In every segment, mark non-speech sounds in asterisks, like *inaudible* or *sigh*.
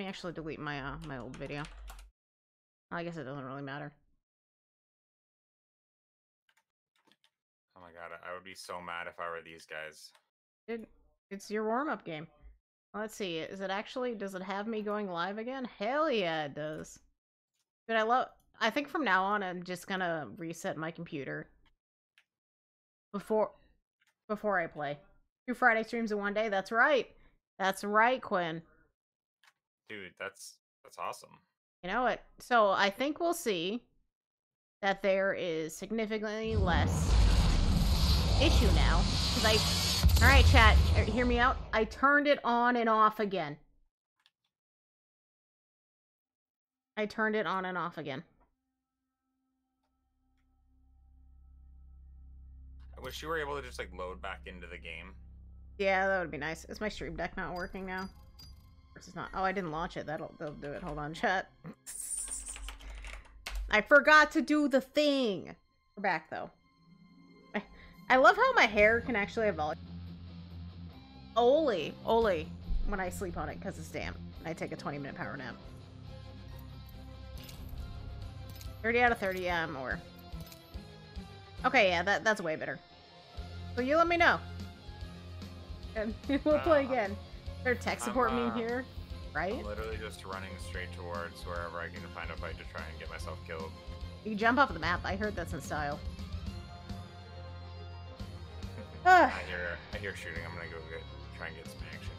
me actually delete my uh my old video. I guess it doesn't really matter. Oh my god, I would be so mad if I were these guys. It it's your warm up game. Let's see. Is it actually? Does it have me going live again? Hell yeah, it does. But I love. I think from now on, I'm just gonna reset my computer before before I play. Two Friday streams in one day. That's right. That's right, Quinn. Dude, that's that's awesome. You know what? So I think we'll see that there is significantly less issue now because I all right, chat, er, hear me out. I turned it on and off again. I turned it on and off again. I wish you were able to just like load back into the game. Yeah, that would be nice. Is my stream deck not working now? It's not. Oh, I didn't launch it. That'll, that'll do it. Hold on, chat. I forgot to do the thing. We're back though. I, I love how my hair can actually evolve. Only, only when I sleep on it because it's damp. And I take a 20 minute power nap. 30 out of 30, yeah, more. Okay, yeah, that that's way better. So you let me know. And *laughs* we'll uh, play again. Their tech support uh, here, right? I'm literally just running straight towards wherever I can find a fight to try and get myself killed. You jump off the map. I heard that's in style. *laughs* I hear I hear shooting. I'm gonna go get try and get some action.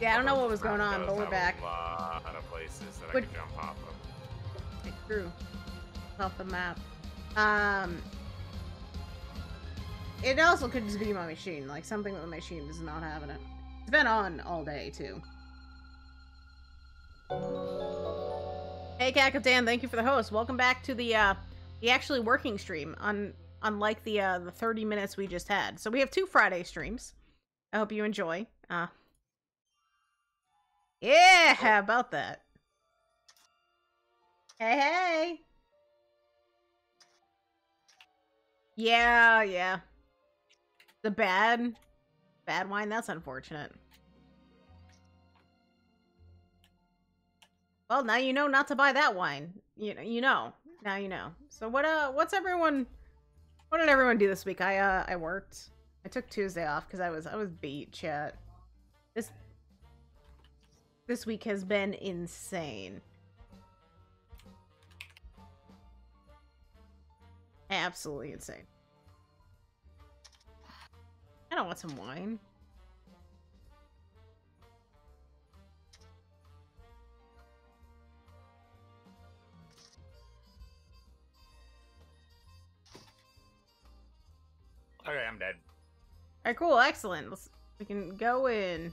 Yeah, I don't know what was going on, but we're back. A lot of places that I can jump off of. It's true. Off the map. Um. It also could just be my machine, like something with the machine is not having it. It's been on all day too. Hey Dan, thank you for the host. Welcome back to the uh the actually working stream on unlike the uh, the 30 minutes we just had. So we have two Friday streams. I hope you enjoy. Uh, yeah, how about that? Hey, hey. Yeah, yeah. The bad, bad wine. That's unfortunate. Well, now you know not to buy that wine. You know, you know. Now you know. So what? Uh, what's everyone? What did everyone do this week? I uh I worked. I took Tuesday off because I was I was beat, chat. This this week has been insane. Absolutely insane. I don't want some wine. Okay, I'm dead. Alright, cool, excellent. Let's, we can go in.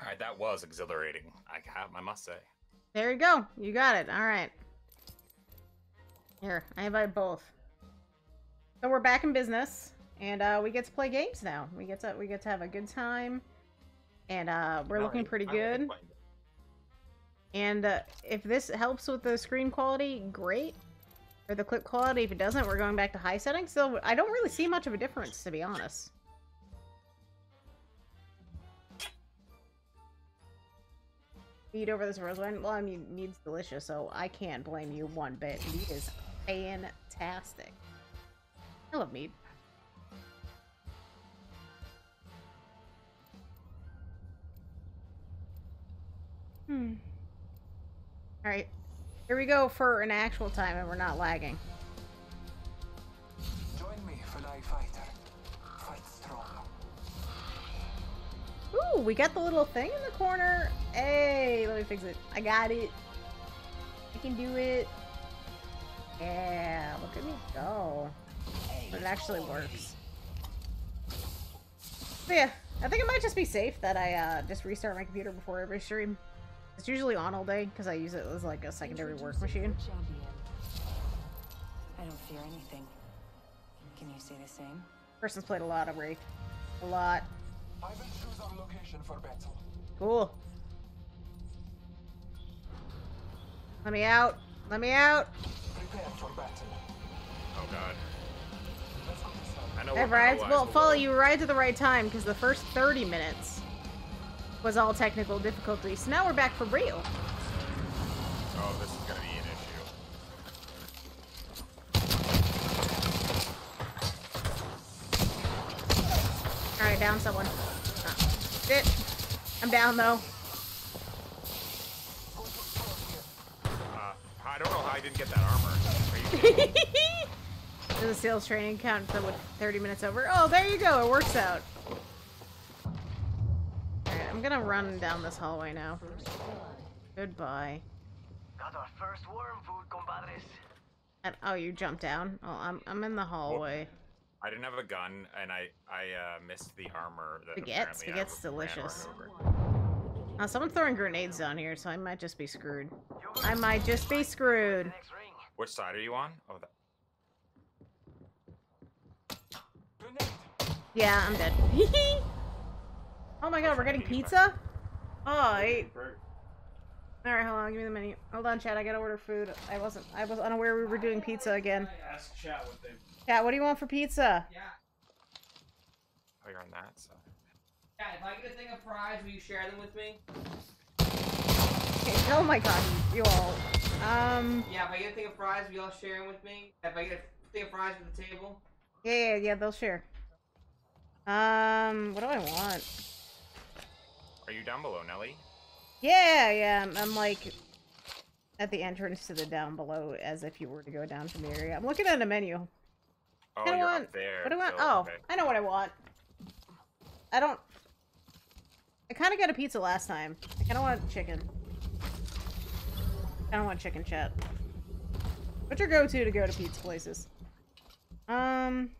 Alright, that was exhilarating. I, I must say. There you go. You got it. Alright. Here, I invite both. So we're back in business, and uh, we get to play games now. We get to we get to have a good time, and uh, we're looking pretty good. And uh, if this helps with the screen quality, great. Or the clip quality, if it doesn't, we're going back to high settings. So I don't really see much of a difference, to be honest. Meat over this rose wine? Well, I mean, meat's delicious, so I can't blame you one bit. Meat is fantastic. I love meat. Hmm. Alright. Here we go for an actual time and we're not lagging. Join me, Fly Fighter. Fight strong. Ooh, we got the little thing in the corner. Hey, let me fix it. I got it. I can do it. Yeah, look at me go. But it actually works. But yeah, I think it might just be safe that I uh, just restart my computer before every stream. It's usually on all day because I use it as like a secondary work machine. I don't fear anything. Can you say the same? Person's played a lot of Wraith. A lot. I will choose our location for battle. Cool. Let me out. Let me out. Prepare for battle. Oh god. know. I what- rides. know Well, follow you right at the right time because the first 30 minutes was all technical difficulty. So now we're back for real. Oh, this is gonna be an issue. All right, down someone. Oh, ah, shit. I'm down though. Uh, I don't know how I didn't get that armor. Are you kidding me? Does the sales training count for with 30 minutes over? Oh, there you go. It works out. Alright, I'm gonna run down this hallway now. Goodbye. Got our first worm food, compadres. And, oh, you jumped down? Oh, I'm, I'm in the hallway. I didn't have a gun, and I I uh, missed the armor. That Spaghetti- apparently I spaghetti's ran delicious. Right over. Oh, someone's throwing grenades down here, so I might just be screwed. I might just be screwed. Which side are you on? Oh, that. Yeah, I'm dead. *laughs* oh my god, we're getting pizza? Oh, I... Alright, hold on, give me the menu. Hold on, Chad, I gotta order food. I wasn't, I was unaware we were doing pizza again. Ask chat what they. Chat, what do you want for pizza? Yeah. Oh, you're on that. So. Yeah. If I get a thing of fries, will you share them with me? Okay, oh my god, you all. Um, Yeah. If I get a thing of fries, will y'all share them with me? If I get a thing of fries at the table. yeah, yeah, yeah, they'll share. Um, what do I want? Are you down below, Nelly? Yeah, yeah, I'm, I'm like at the entrance to the down below as if you were to go down from the area. I'm looking at a menu. Oh, I don't you're want- up there. What do I want? Phil. Oh, Okay. I know what I want. I don't. I kind of got a pizza last time. I kind of want chicken. I don't want chicken chat. What's your go-to to go to pizza places? Um.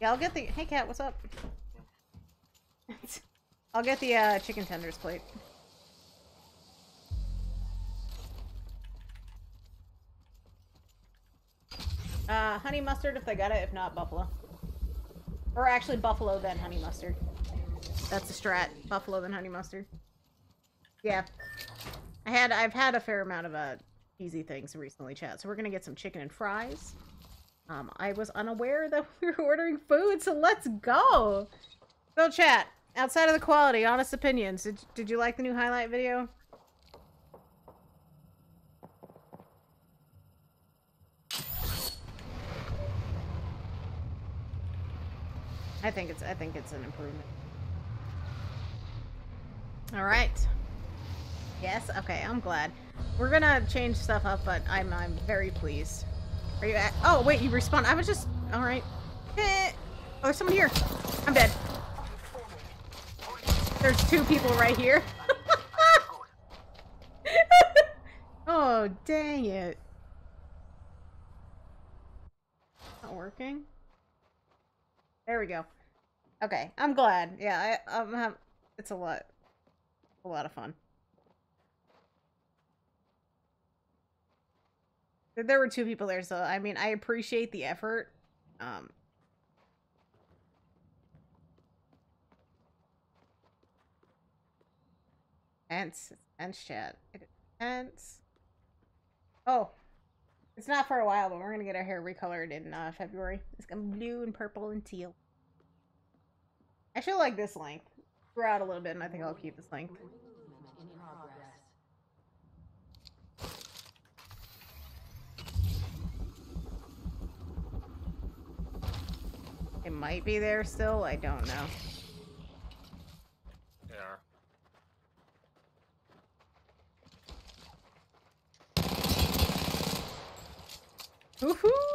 Yeah, I'll get the. Hey, cat, what's up? *laughs* I'll get the uh, chicken tenders plate. Uh, honey mustard if they got it. If not, buffalo. Or actually, buffalo then honey mustard. That's a strat. Buffalo than honey mustard. Yeah. I had I've had a fair amount of uh easy things recently, chat. So we're gonna get some chicken and fries. Um, I was unaware that *laughs* we were ordering food, so let's go. So chat, outside of the quality, honest opinions. Did did you like the new highlight video? I think it's I think it's an improvement. All right. Yes. Okay. I'm glad. We're gonna change stuff up, but I'm I'm very pleased. Are you at? Oh wait, you respawn. I was just. All right. Eh. Oh, there's someone here. I'm dead. There's two people right here. *laughs* oh dang it. Not working. There we go. Okay, I'm glad. Yeah, I, I'm it's a lot, a lot of fun. There- were two people there, so I mean, I appreciate the effort. Um, tense, tense chat. Tense. Oh, it's not for a while, but we're gonna get our hair recolored in uh, February. It's gonna be blue and purple and teal. I feel like this length. Grow out a little bit, and I think I'll keep this length. It might be there still. I don't know. They are. Woohoo!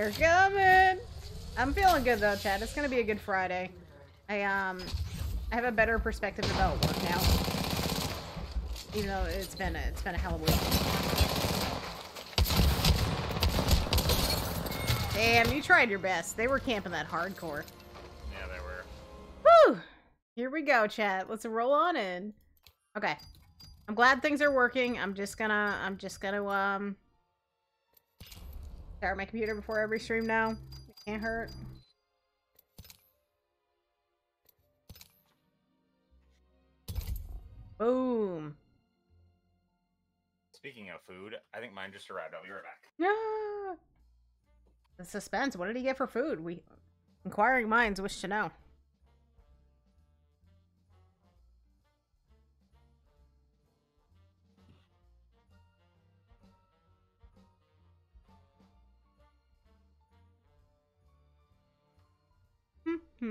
They're coming! I'm feeling good though, Chad. It's gonna be a good Friday. I um I have a better perspective about work now. Even though it's been a, it's been a hell of a week. Damn, you tried your best. They were camping that hardcore. Yeah, they were. Whew! Here we go, chat. Let's roll on in. Okay. I'm glad things are working. I'm just gonna I'm just gonna um start my computer before every stream now. It can't hurt. Boom. Speaking of food, I think mine just arrived. I'll be right back. Ah! The suspense. What did he get for food? We inquiring minds wish to know. I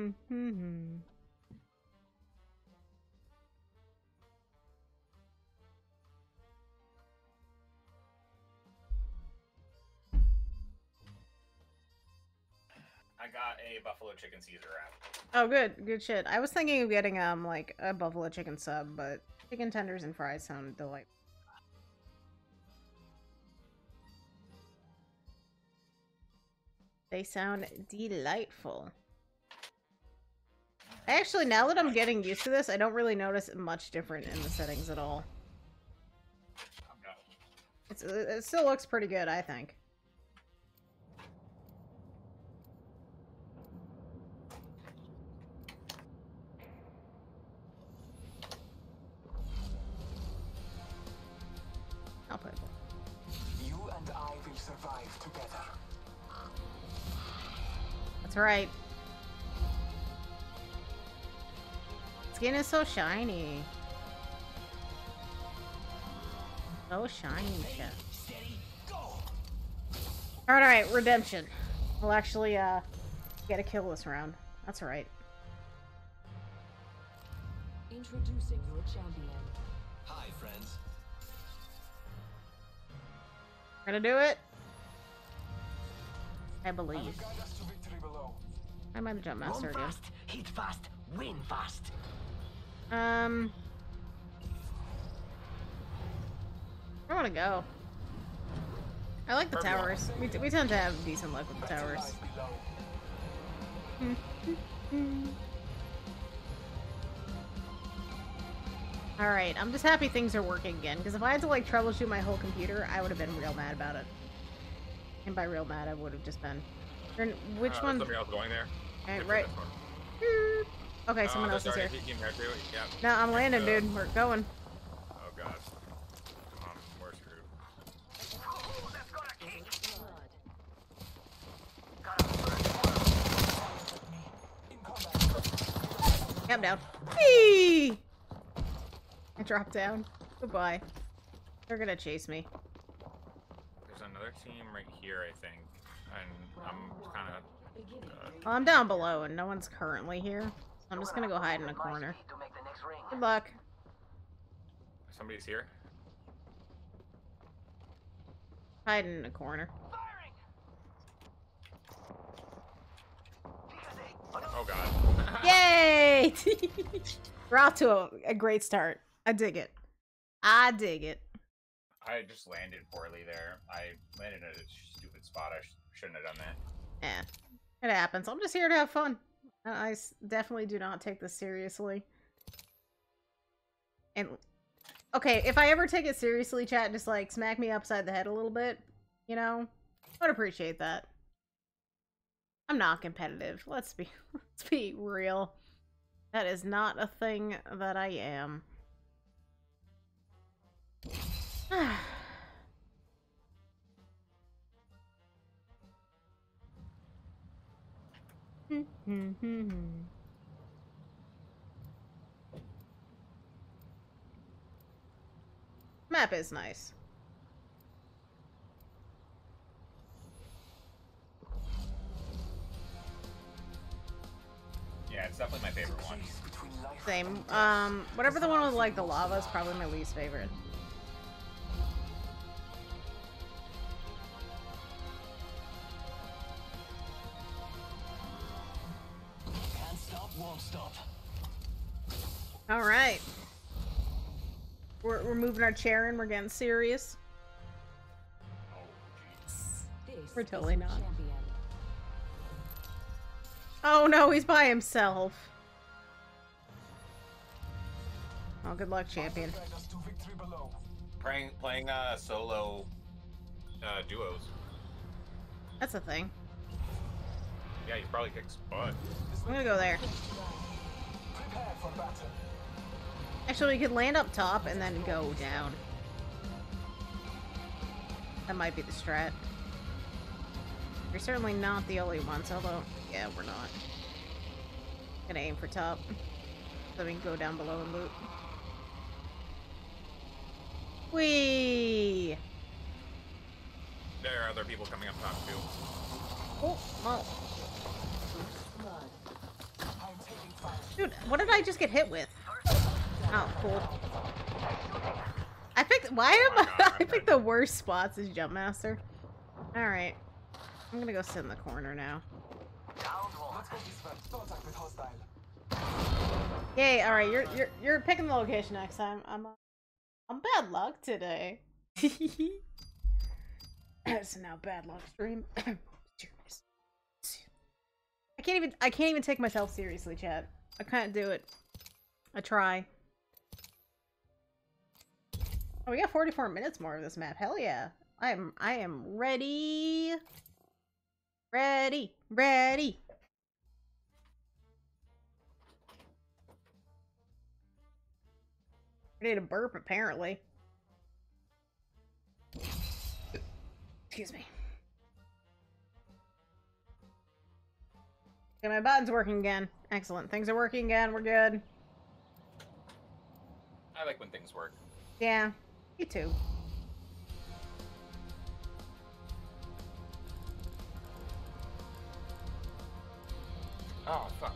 got a buffalo chicken Caesar wrap. Oh, good, good shit. I was thinking of getting um like a buffalo chicken sub, but chicken tenders and fries sound delightful. They sound delightful. Actually, now that I'm getting used to this, I don't really notice much different in the settings at all. It's, it still looks pretty good, I think. I'll play. You and I will survive together. That's right. Skin is so shiny. So shiny, shit. Alright, alright, redemption. We'll actually, uh, get a kill this round. That's right. Introducing your champion. Hi, friends. We're gonna do it? I I believe. guide us to victory below. I'm at the jump master Run again. fast, hit fast, win fast. Um... I wanna go? I like the want. towers. We, we tend to have decent luck with the towers. *laughs* Alright, I'm just happy things are working again, because if I had to, like, troubleshoot my whole computer, I would have been real mad about it. And by real mad, I would have just been... Which Uh, one? Somebody else going there. Alright, Look right. Okay, Oh, someone else is here. already a team there too. Yeah. No, I'm landing, Uh, dude. We're going. Oh god. Come on, we're screwed. Ooh, that's got a kick. Blood. Got a first worm. In combat. Yeah, I'm down. Whee! I dropped down. Goodbye. They're gonna chase me. There's another team right here, I think, and I'm kind of. Uh, Well, I'm down below, and no one's currently here. So I'm just gonna go hide in a corner. speed to make the next ring. Good luck. somebody's here. Hide in a corner. Oh god. *laughs* Yay! *laughs* We're off to a, a great start. I dig it. I dig it. I just landed poorly there. I landed at a stupid spot. I sh- shouldn't have done that. Yeah. it happens. I'm just here to have fun. I I definitely do not take this seriously. And okay, if I ever take it seriously, chat, just like smack me upside the head a little bit. You know, I'd appreciate that. I'm not competitive. Let's be *laughs* let's be real. That is not a thing that I am. *sighs* *sighs* Map is nice. Yeah, it's definitely my favorite one. Choice between life Same. Um, whatever the one with like the lava is probably my least favorite. Won't stop. All right. We're, we're moving our chair in. We're getting serious. Oh. This We're totally not. Champion. Oh no, he's by himself. Oh, good luck, champion. Guide us to victory below. Playing, playing uh, solo uh, duos. That's a thing. Yeah, he's probably kicks butt. I'm gonna go there. Prepare for battle. Actually, we could land up top and then go down. That might be the strat. We're certainly not the only ones, although, yeah, we're not. Gonna aim for top. So we can go down below and loot. Whee! There are other people coming up top too. Oh, well. I'm taking fire. Dude, what did I just get hit with? Oh, cool. I picked. Why am Oh I? *laughs* I picked the worst spots as Jumpmaster. All right, I'm gonna go sit in the corner now. Down one. Let's go this way. Contact with hostile. Yay! All right, you're you're you're picking the location next time. I'm I'm bad luck today. *laughs* so now bad luck stream. *coughs* I can't even I can't even take myself seriously, chat. I can't do it. I try. Oh, we got 44 minutes more of this map. Hell yeah. I am I am ready. Ready. Ready. Ready a burp, apparently. Excuse me. Okay, my button's working again. Excellent. Things are working again. We're good. I like when things work. Yeah, me too. Oh fuck.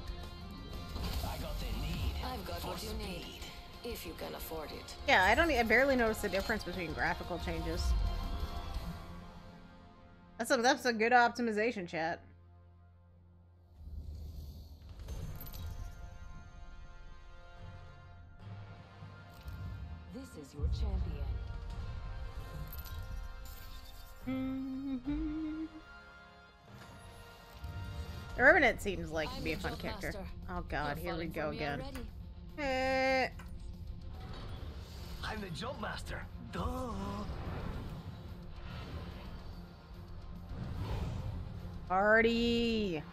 I got the need. I've got what you need. If you can afford it. Yeah, I don't. e- I barely notice the difference between graphical changes. That's a that's a good optimization, chat. Is your champion. The Revenant seems like to I'm be a fun character. master. Oh god, You're here we go again. Eh, I'm the jump master. Duh. Party.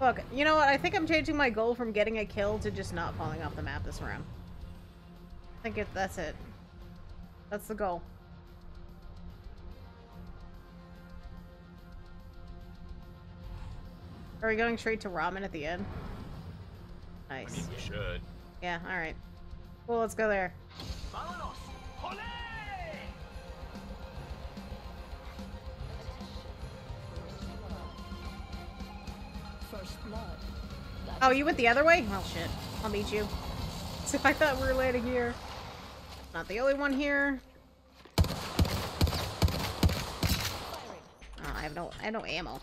Look, you know what? I think I'm changing my goal from getting a kill to just not falling off the map this round. I think it, that's it. That's the goal. Are we going straight to ramen at the end? Nice. I Nice. mean, we should. Yeah, alright. Well, let's go there. Vámonos. Olé! First blood. That Oh, you went the other way? Well, shit. I'll meet you. So *laughs* I thought we were landing here. Not the only one here. Oh, I have no, I have no ammo.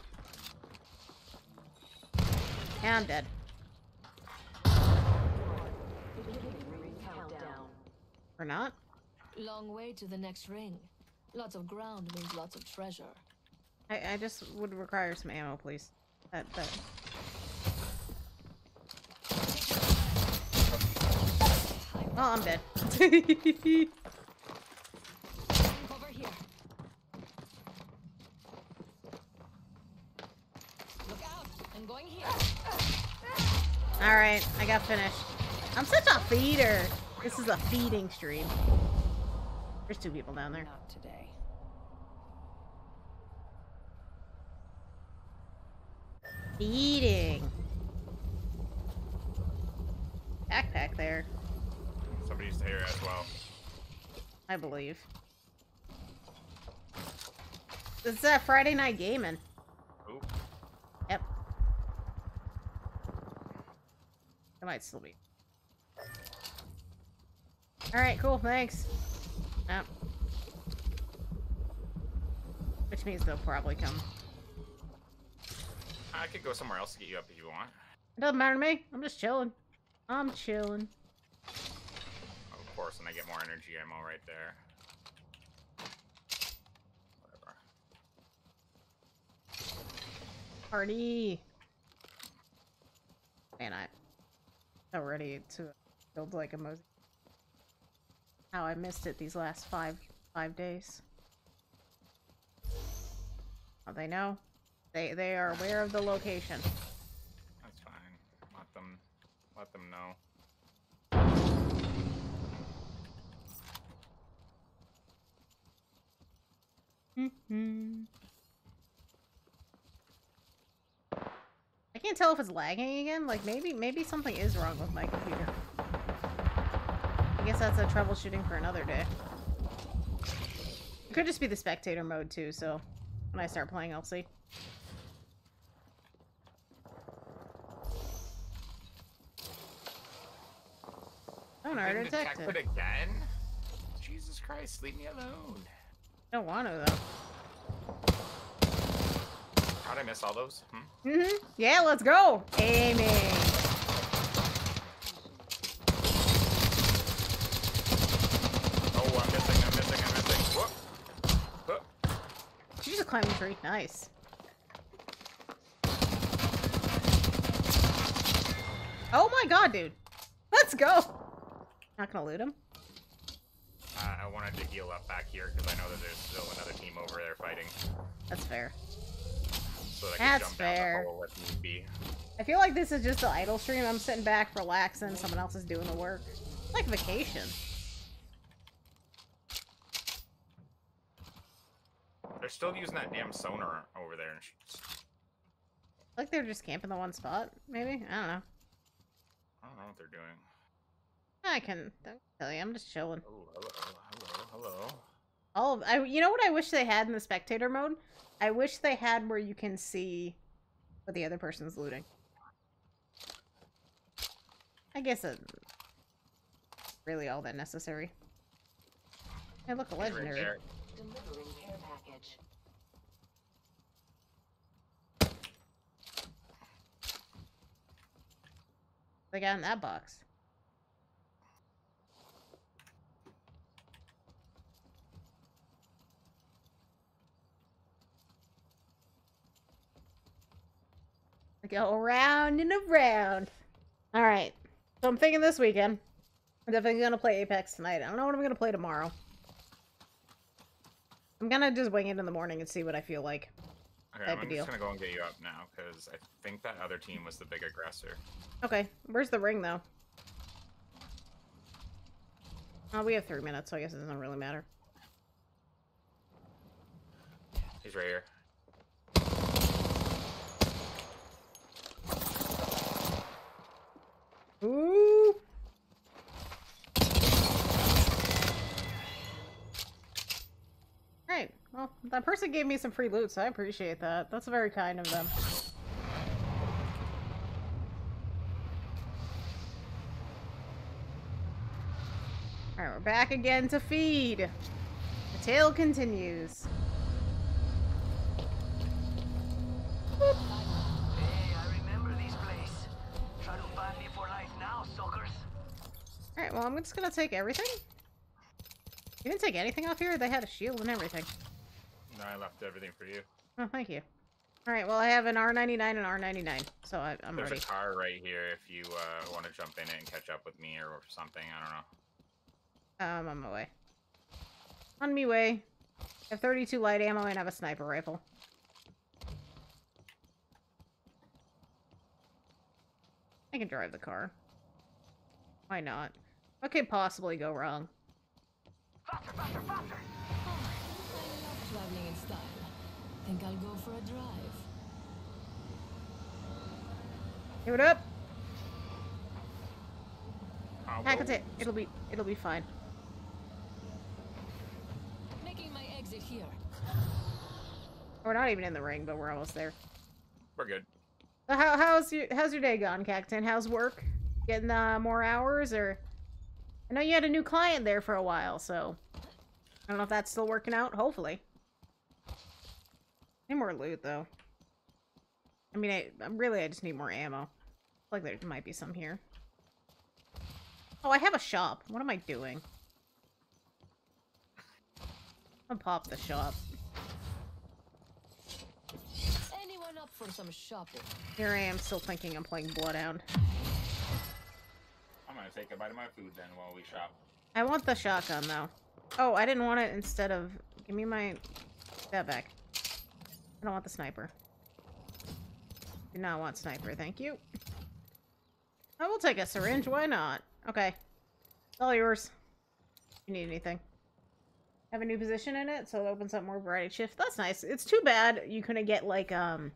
Yeah, I'm dead. Or not? Long way to the next ring. Lots of ground means lots of treasure. I, I just would require some ammo, please. That, that. Oh, I'm dead. Cover here. Look out! I'm going here. Alright, I got finished. I'm such a feeder. This is a feeding stream. There's two people down there. Not today. Feeding. Backpack there, Somebody's here as well. I believe. It's uh, Friday night gaming. Ooh. Yep. It might still be. Alright, cool, thanks. Yep. Which means they'll probably come. I could go somewhere else to get you up if you want. It doesn't matter to me. I'm just chilling. I'm chilling. Course, and I get more energy ammo right there. Whatever. Party. Man, I'm so ready to build like a mosaic. How I missed it these last five five days. Oh, they know. They they are aware of the location. That's fine. Let them let them know. Mm-hmm. I can't tell if it's lagging again. Like maybe maybe something is wrong with my computer. I guess that's a troubleshooting for another day. It could just be the spectator mode too, so when I start playing I'll see. Oh, Been detected. detected again? Jesus Christ, leave me alone. Don't want to though. How'd I miss all those? Hmm? Mm-hmm. Yeah, let's go. Aiming. Oh, I'm missing, I'm missing, I'm missing. Whoop. Whoop. She just climbed the tree. Nice. Oh my god, dude. Let's go. Not gonna loot him. I wanted to heal up back here because I know that there's still another team over there fighting. That's fair. So that I That's can jump down fair. the hole if need be. I feel like this is just an idle stream. I'm sitting back, relaxing. Someone else is doing the work. It's like vacation. They're still using that damn sonar over there. Like they're just camping the one spot. Maybe I don't know. I don't know what they're doing. I can tell you. I'm just chilling. Oh, hello, hello, hello. All of I. You know what I wish they had in the spectator mode? I wish they had where you can see what the other person's looting. I guess it's really all that necessary. Hey, look, a Right legendary. there. Delivering care package. They got in that box. We go around and around. All right. So I'm thinking this weekend. I'm definitely gonna play Apex tonight. I don't know what I'm gonna play tomorrow. I'm gonna just wing it in the morning and see what I feel like. Okay, I'm deal. just gonna go and get you up now because I think that other team was the big aggressor. Okay, where's the ring though? Oh, we have three minutes, so I guess it doesn't really matter. He's right here. Ooh! Right. Well, that person gave me some free loot, so I appreciate that. That's very kind of them. Alright, we're back again to feed. The tale continues. Hey, Alright, well, I'm just gonna take everything. You didn't take anything off here? They had a shield and everything. No, I left everything for you. Oh, thank you. Alright, well, I have an R99 and R99, so I, I'm There's ready. a car right here if you uh, want to jump in it and catch up with me or something. I don't know. I'm um, on my way. On me way. I have 32 light ammo and I have a sniper rifle. I can drive the car. Why not? What could possibly go wrong? Faster, faster, faster! I love traveling in style. Think I'll go for a drive. Give it up! I'll Hack it. It'll be it'll be fine. Making my exit here. We're not even in the ring, but we're almost there. We're good. So how, how's your how's your day gone, Cactin? How's work? Getting uh, more hours, or I know you had a new client there for a while, so I don't know if that's still working out. Hopefully, need more loot though. I mean, I I'm really I just need more ammo. Like there might be some here. Oh, I have a shop. What am I doing? I'll pop the shop. Anyone up for some shopping? Here I am, still thinking I'm playing Bloodhound. I'm gonna take a bite of my food then while we shop. I want the shotgun though. Oh, I didn't want it instead of. Give me my. That back. I don't want the sniper. Do not want sniper, thank you. I will take a syringe, why not? Okay. It's all yours. If you need anything. have a new position in it, so it opens up more variety shift. That's nice. It's too bad you couldn't get like um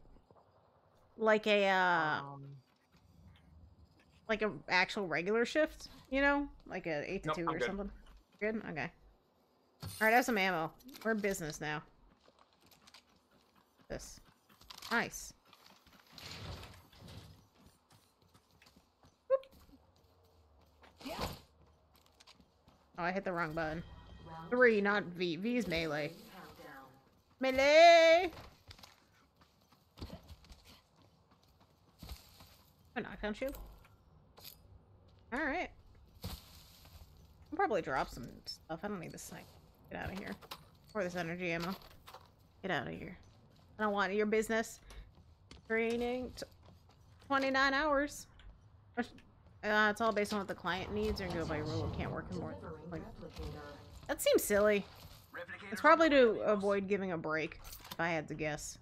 like a uh Um, like a actual regular shift, you know? Like a eight to Nope, two I'm or good. something. Good? Okay. Alright, I have some ammo. We're in business now. This. Nice. Oh, I hit the wrong button. Three, not V. V is melee. Melee! A knockdown shield? Alright. I'll probably drop some stuff. I don't need this thing. Get out of here. Or this energy ammo. Get out of here. I don't want your business. Training. t- 29 hours. Uh, it's all based on what the client needs or go by rule. Can't work in more. Like, that seems silly. It's probably to avoid giving a break, if I had to guess.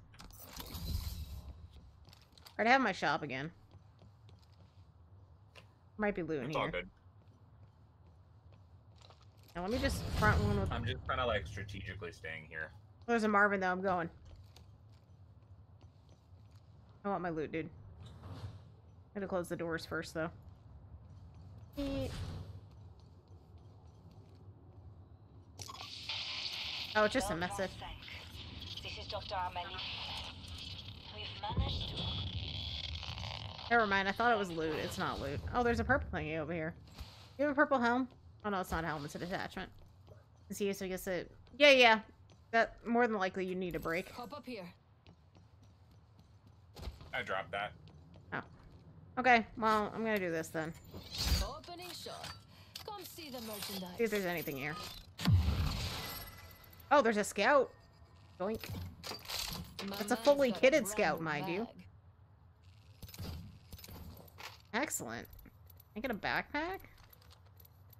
I'd have my shop again. Might be loot in It's all good. Now let me just front one with. I'm just kind of like strategically staying here. Oh, there's a Marvin though. I'm going. I want my loot, dude. Gotta close the doors first, though. Oh, just a message. This is Dr. Amelie. We've managed to. Never mind. I thought it was loot. It's not loot. Oh, there's a purple thingy over here. You have a purple helm? Oh no, it's not a helm. It's an attachment. See, so I guess it. Yeah, yeah. That more than likely you need a break. Hop up here. I dropped that. Oh. Okay, well I'm gonna do this then. Opening shot. Come see the merchandise. See if there's anything here. Oh, there's a scout. Doink. My That's a fully kitted scout, new mind you. Excellent. Can I get a backpack?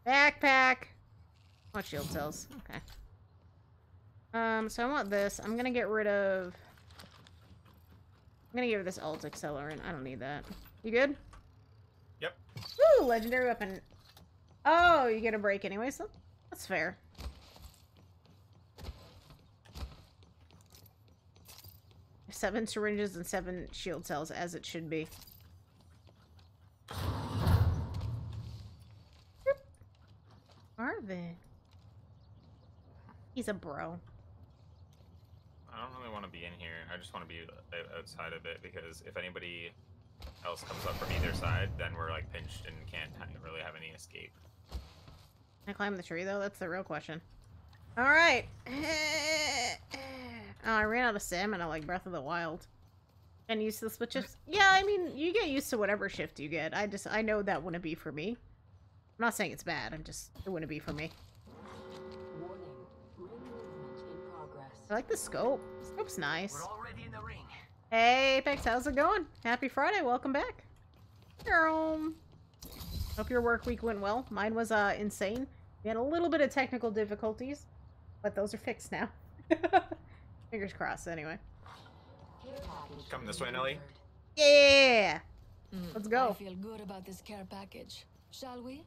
Backpack. I want shield cells. Okay. Um, so I want this. I'm gonna get rid of. I'm gonna give this ult accelerant. I don't need that. You good? Yep. Woo! Legendary weapon. Oh, you get a break anyway, so that's fair. Seven syringes and seven shield cells, as it should be. Marvin. He's a bro. I don't really want to be in here. I just want to be uh, outside of it because if anybody else comes up from either side, then we're like pinched and can't really have any escape. Can I climb the tree though? That's the real question. All right. *sighs* Oh, I ran out of stamina like Breath of the Wild. And used to the switches. Yeah, I mean, you get used to whatever shift you get. I just, I know that wouldn't be for me. I'm not saying it's bad. I'm just, it wouldn't be for me. Warning. Ring movement in progress. I like the scope. Scope's nice. We're already in the ring. Hey, Apex, how's it going? Happy Friday. Welcome back. Girl. Hope your work week went well. Mine was uh insane. We had a little bit of technical difficulties, but those are fixed now. *laughs* Fingers crossed, anyway. Come this way, Nelly. Yeah! Mm, Let's go. I feel good about this care package. Shall we?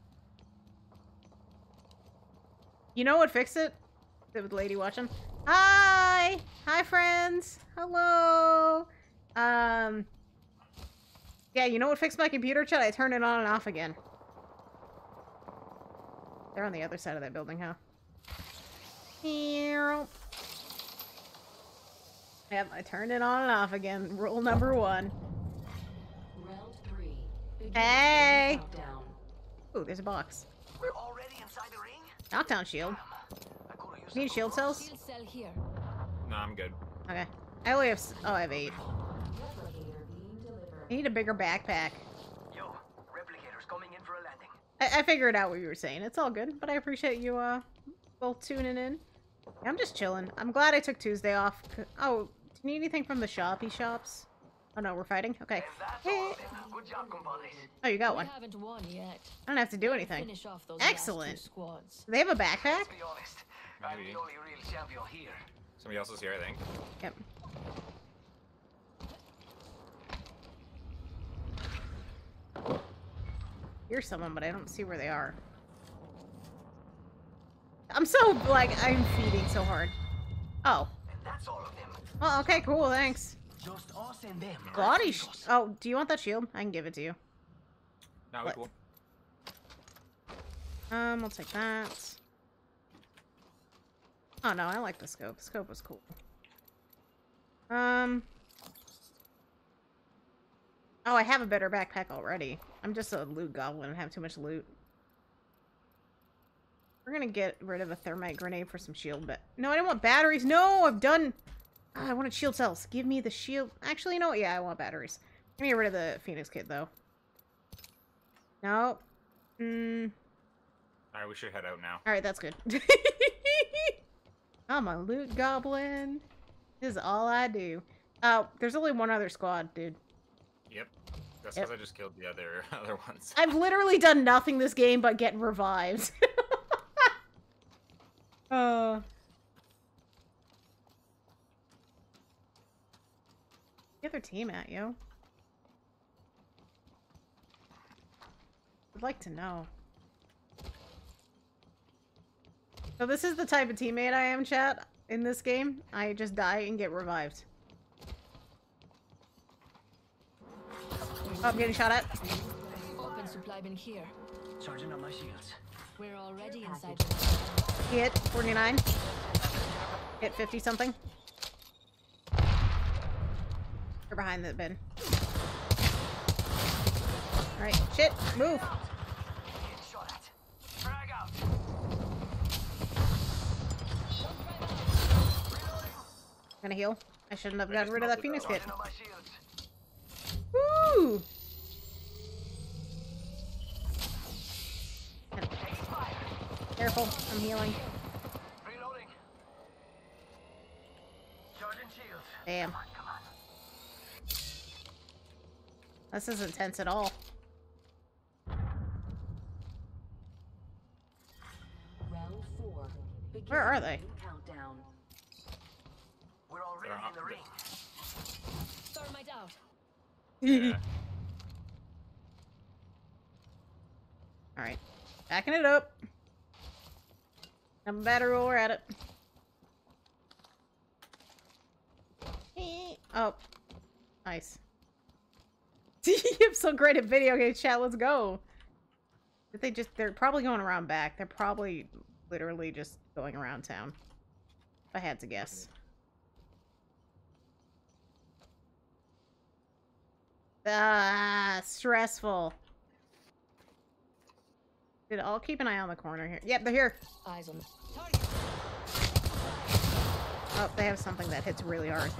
You know what fixed it? The lady watching. Hi! Hi, friends! Hello! Um... Yeah, you know what fixed my computer chat? I turned it on and off again. They're on the other side of that building, huh? Here. Yep, I turned it on and off again. Rule number one. Round three. Beginning Hey! Ooh, there's a box. We're already inside the ring? Knockdown shield. I could use You need shield cells? Shield cell here. No, I'm good. Okay. I only have... Oh, I have eight. Replicator being delivered. I need a bigger backpack. Yo, replicators coming in for a landing. I, I figured out what you were saying. It's all good, but I appreciate you uh both tuning in. I'm just chilling. I'm glad I took Tuesday off. Oh, do you need anything from the shoppy shops? Oh no, we're fighting. Okay. Hey. all of them. Good job. Oh, you got We one. haven't won yet. I don't have to do anything. Off those Excellent. squads. Do they have a backpack? Be honest. I'm Maybe. the only real champion here. Somebody else is here, I think. Yep. Here's someone, but I don't see where they are. I'm so like I'm feeding so hard. Oh. And that's all of them. Oh, okay, cool, thanks. Just us and them. Body sh- Oh, do you want that shield? I can give it to you. Now we What? cool. Um, I'll take that. Oh no, I like the scope. The Scope was cool. Um. Oh, I have a better backpack already. I'm just a loot goblin and have too much loot. We're gonna get rid of a thermite grenade for some shield, but no, I don't want batteries. No, I've done. I wanted shield cells. Give me the shield. Actually, you know what? Yeah, I want batteries. Let me get rid of the phoenix Kit, though. No. Hmm. All right, we should head out now. All right, that's good. *laughs* I'm a loot goblin. This is all I do. Oh, there's only one other squad, dude. Yep. That's Yep. because I just killed the other *laughs* other ones. I've literally done nothing this game but get revived. *laughs* uh. The other team at you. I'd like to know. So this is the type of teammate I am, chat, in this game. I just die and get revived. Oh, I'm getting shot at. Open supply bin here. Charging on my shields. We're already inside. the- Hit 49. Hit 50 something. They're behind the bin. Alright, shit, move. Out. Gonna heal. I shouldn't have gotten rid of that Phoenix kit. Woo! Careful, I'm healing. Damn. This isn't tense at all. Round four. Begin Where are they? Countdown. We're already They're in the up. ring. Thermite out. Yeah. Alright. Backing it up. I'm better while we're at it. *laughs* Oh. Nice. *laughs* I'm so great at video game chat. Let's go. But they just, they're probably going around back. They're probably literally just going around town. If I had to guess. Ah, stressful. Dude, I'll keep an eye on the corner here. Yep, they're here. Eyes on the. Oh, they have something that hits really hard.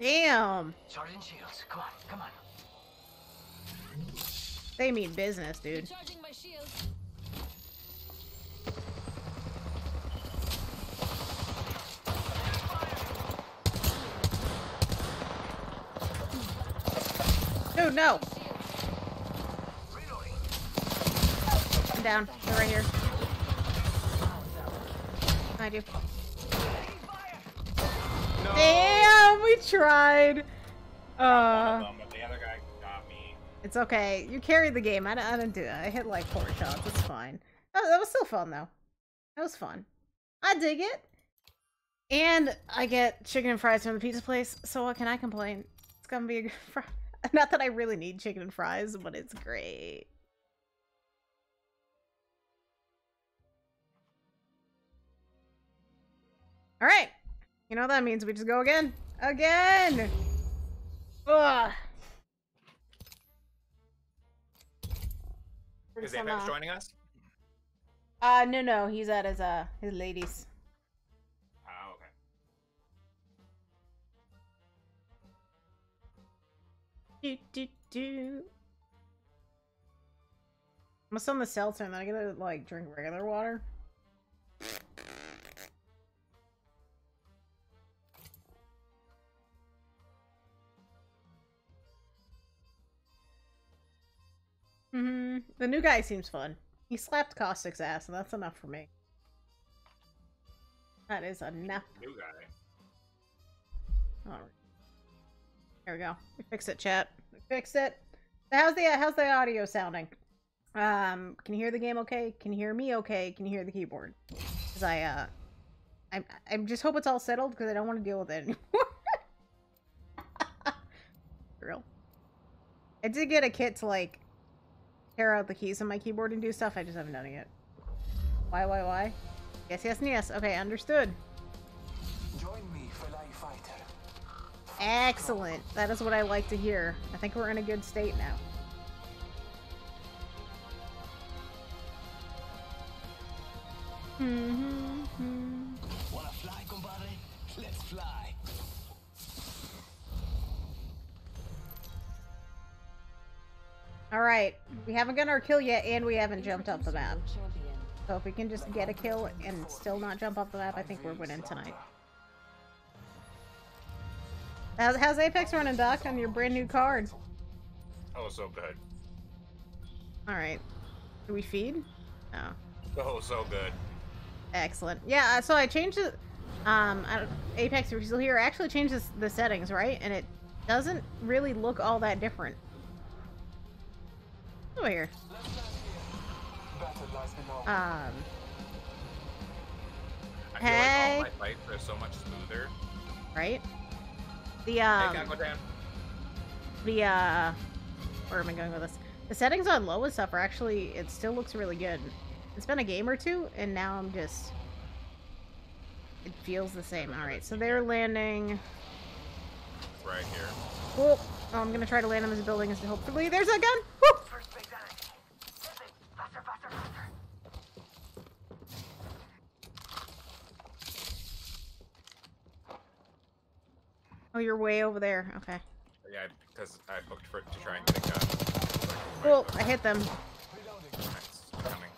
Damn! Charging shields. Come on, come on. They mean business, dude. Recharging my shield. Dude, oh, no! Reloading. I'm down. They're right here. I do. No. Damn, we tried. Uh, them, but the other guy got me. it's okay. You carried the game. I, don't- I didn't do that. I hit like four shots. It's fine. That, that was still fun though. That was fun. I dig it. And I get chicken and fries from the pizza place. So what can I complain? It's gonna be a good *laughs* fr- *laughs* Not that I really need chicken and fries, but it's great. All right. You know what that means? We just go again. Again. Ugh. Is Apex uh, joining us? Uh, no, no. He's at his uh his ladies. Oh, okay. Do do do. I'm gonna send the seltzer and then I gotta like drink regular water. Hmm The new guy seems fun. He slapped Caustic's ass, and that's enough for me. That is enough. New guy. Alright. There we go. We fixed it, chat. We fixed it. How's the how's the audio sounding? Um, can you hear the game okay? Can you hear me okay? Can you hear the keyboard? Because I, uh, I, I just hope it's all settled because I don't want to deal with it anymore. *laughs* Real. I did get a kit to, like, tear out the keys on my keyboard and do stuff. I just haven't done it yet. Why, why, why? Yes, yes, and yes. Okay, understood. Join me, fellow fighter. Excellent. That is what I like to hear. I think we're in a good state now. Mm-hmm. All right, we haven't gotten our kill yet, and we haven't jumped off the map. Introducing your champion. So if we can just get a kill and still not jump off the map, I think we're winning tonight. How's, how's Apex running, Doc, on your brand new card? Oh, so good. All right. Do we feed? No. Oh, so good. Excellent. Yeah, uh, so I changed it. Um, I don't- Apex, if you're still here, I actually changed this, the settings, right? And it doesn't really look all that different. Over here. Let's land here. Battle lies below. Um, I feel Hey. like all my fights are so much smoother. right? The, um, down. the, uh, where am I going with this? The settings on low and stuff are actually, it still looks really good. It's been a game or two, and now I'm just, it feels the same. Alright, so they're landing, Right here. cool. Oh, I'm gonna try to land on this building, so hopefully there's a gun! Woo! First fatality. Listen, faster, faster, faster. Oh, you're way over there. Okay. Yeah, because I booked for it to try and get a gun. Cool. I hit them. Reloading. It's coming.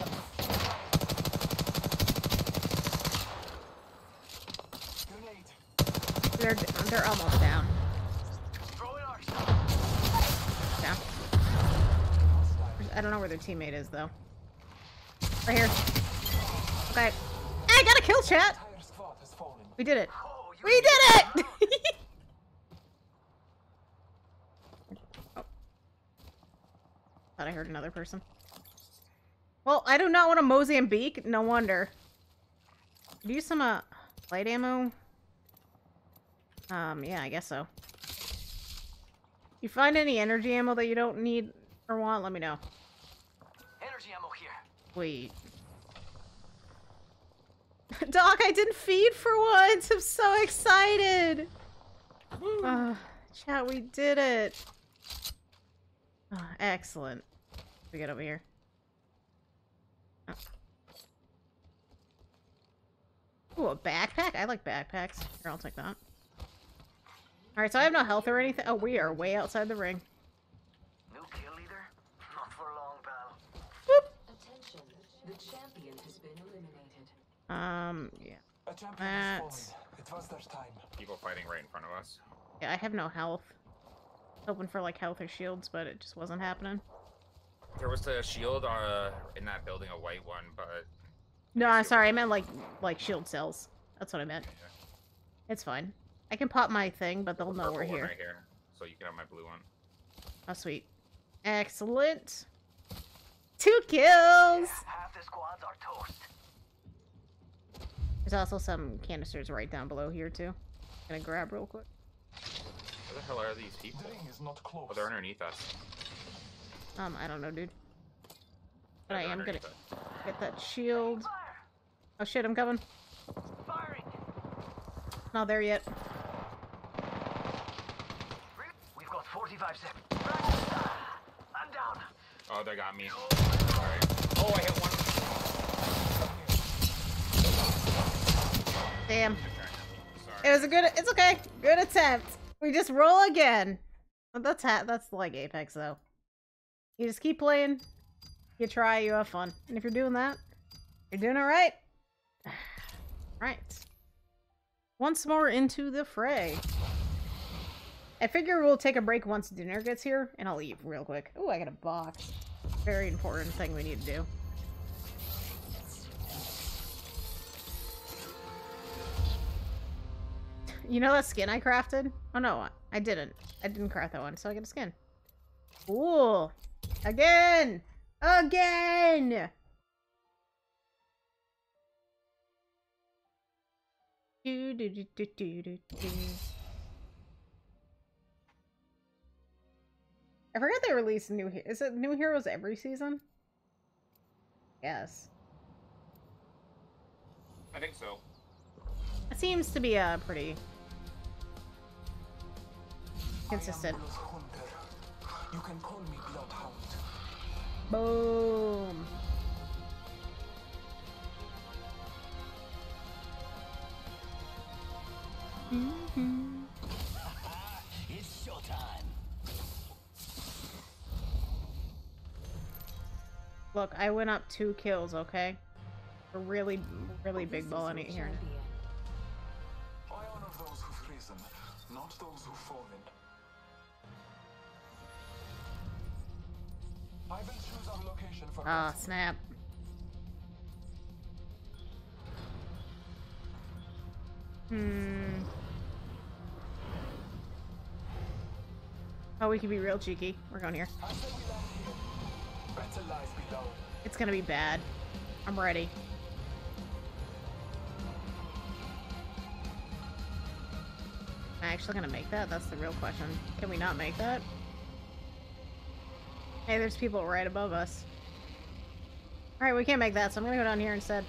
Grenade. They're they're almost down. Down. I don't know where their teammate is though. Right here. Okay. I got a kill, chat. Entire squad has fallen. We did it. We did it. *laughs* Thought I heard another person. Well, I do not want a Mozambique. No wonder. Could use some uh, light ammo? Um, yeah, I guess so. You find any energy ammo that you don't need or want? Let me know. Energy ammo here. Wait. *laughs* Doc, I didn't feed for once. I'm so excited. Uh, chat, we did it. Excellent. We get over here. Oh. Ooh, a backpack? I like backpacks. Here, I'll take that. Alright, so I have no health or anything. Oh, we are way outside the ring. New kill leader? Not for long, pal. Attention. The champion has been eliminated. Um, yeah. A champion has That's- fallen. It was their time. People fighting right in front of us. Yeah, I have no health. Hoping for like health or shields, but it just wasn't happening. There was a shield uh, in that building, a white one, but No, I'm sorry. I meant like like shield cells. That's what I meant. It's fine. I can pop my thing, but they'll know purple we're one here. right here, so you can have my blue one. Oh, sweet. Excellent. Two kills. Half the squads are toast. There's also some canisters right down below here too. Gonna grab real quick. Where the hell are these people? The is not close. Oh, they're underneath us. Um, I don't know, dude. But Yeah, I am gonna underneath get that shield. Oh shit, I'm coming. Firing! Not there yet. We've got 45 seconds. I'm down. Oh, they got me. Alright. Oh, I hit one. Damn. Okay. It was a good. It's okay. Good attempt. We just roll again. That's ha That's like Apex though. You just keep playing. You try. You have fun. And if you're doing that, you're doing it right. *sighs* right. Once more into the fray. I figure we'll take a break once dinner gets here, and I'll eat real quick. Oh, I got a box. Very important thing we need to do. You know that skin I crafted? Oh no, I didn't. I didn't craft that one, so I get a skin. Cool. Again! Again! Do, do, do, do, do, do, do. I forgot they released new. Is it new heroes every season? Yes. I think so. It seems to be a pretty consistent. I am Blood Hunter. You can call me Bloodhound. Boom. Mhm. It's showtime. Look, I went up two kills, okay? We're really, really big This balling is it here. I honor those who've risen, not those who've fallen. I will Ah, battle. snap. Hmm. Oh, we can be real cheeky. We're going here. I say we land here. Better lies below. It's gonna be bad. I'm ready. Am I actually gonna make that? That's the real question. Can we not make that? Hey, there's people right above us. Alright, we can't make that, so I'm gonna go down here instead.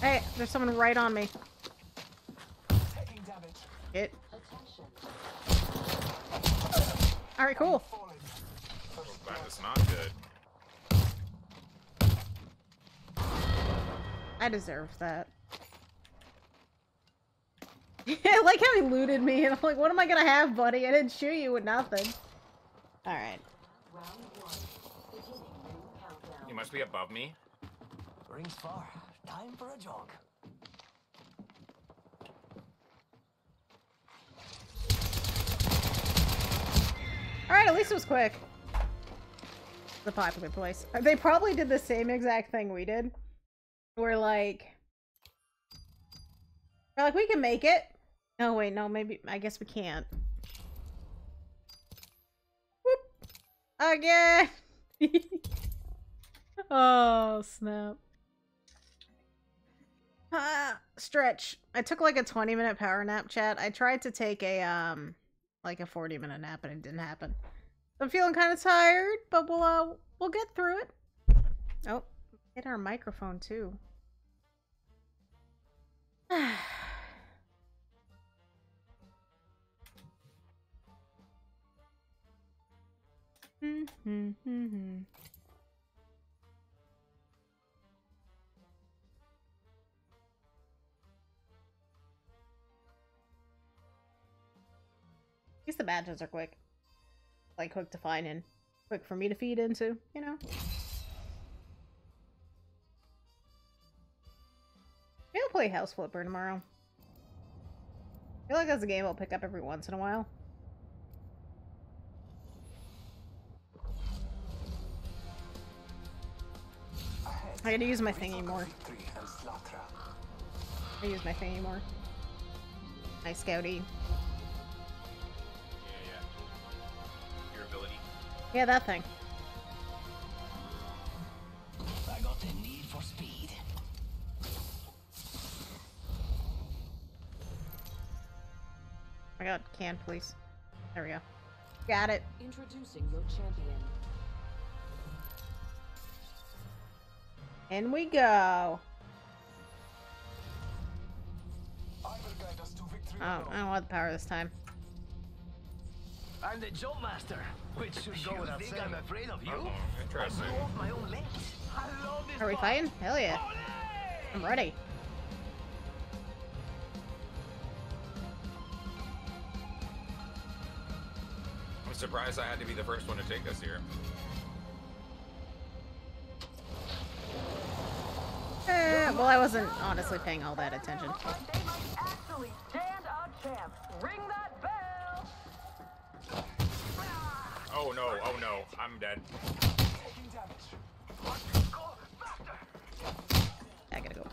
Hey, there's someone right on me. Taking damage. It. Alright, cool. I deserve that. *laughs* Like how he looted me, and I'm like, what am I gonna have, buddy? I didn't shoot you with nothing. Alright. Round one. Beginning new countdown. He must be above me. Rings far. Time for a jog. Alright, at least it was quick. The popular place. They probably did the same exact thing we did. We're like... We're like, we can make it. Oh, wait, no, maybe... I guess we can't. Again! *laughs* oh, snap. Ah, stretch. I took like a 20 minute power nap chat. I tried to take a, um, like a 40 minute nap and it didn't happen. I'm feeling kind of tired, but we'll, uh, we'll get through it. Oh, hit our microphone too. *sighs* *sighs* Mm-hmm. Mm-hmm. Mm-hmm. At least the badges are quick. Like quick to find and quick for me to feed into, you know? Maybe I'll play House Flipper tomorrow. I feel like that's a game I'll pick up every once in a while. I gotta use my thingy Rethought more. Victory and Slatra. I use my thingy more. My scouty. Yeah, yeah. Your ability. Yeah, that thing. I got the need for speed. I got can, please. There we go. Got it. Introducing your champion. In we go. I will guide us to victory. Oh. I don't want the power this time. I'm the jump master, which should go without saying. I'm afraid of you. Oh, interesting. I my own legs. I love this Are we fighting? Hell yeah. Olé! I'm ready. I'm surprised I had to be the first one to take this here. Well, I wasn't honestly paying all that attention. Looks like they might actually stand a chance. Ring that bell. Oh no, oh no, I'm dead. Taking damage. Go faster. I gotta go.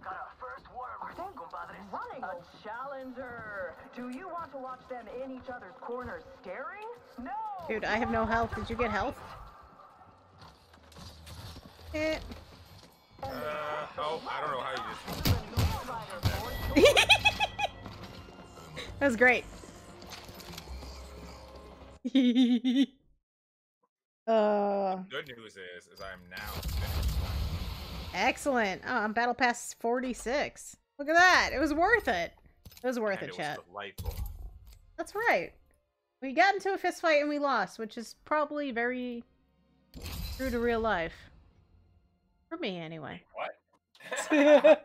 Got our first water rescue, compadre. Running a challenger Do you want to watch them in each other's corners staring? No! Dude, I have no health. Did you get health? Eh. Uh, oh, I don't know how you just. *laughs* that was great. *laughs* uh, Good news is, is I'm now finished. excellent. Oh, I'm battle pass 46. Look at that. It was worth it. It was worth and it, it chat. delightful. That's right. We got into a fist fight and we lost, which is probably very true to real life. For me, anyway. What? *laughs*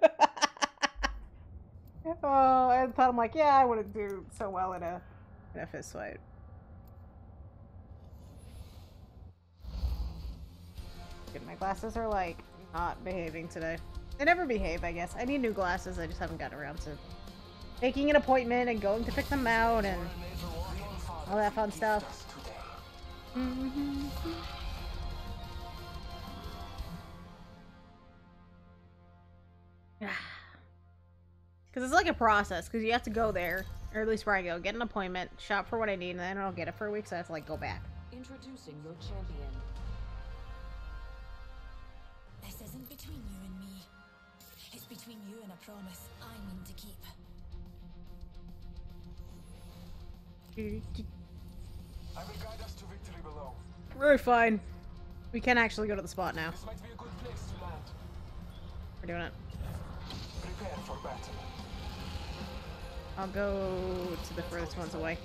*laughs* oh, I thought I'm like, yeah, I wouldn't do so well in a in a fist fight. Dude, my glasses are like not behaving today. They never behave, I guess. I need new glasses. I just haven't gotten around to making an appointment and going to pick them out and all that fun stuff. Mhm. *sighs* Because it's like a process, because you have to go there, or at least where I go, get an appointment, shop for what I need, and then I don't get it for a week, so I have to like go back. Introducing your champion. This isn't between you and me. It's between you and a promise I mean to keep. I will guide us to victory below. We're fine. We can actually go to the spot now. This might be a good place to land. We're doing it. Prepare for battle. I'll go to the furthest ones away.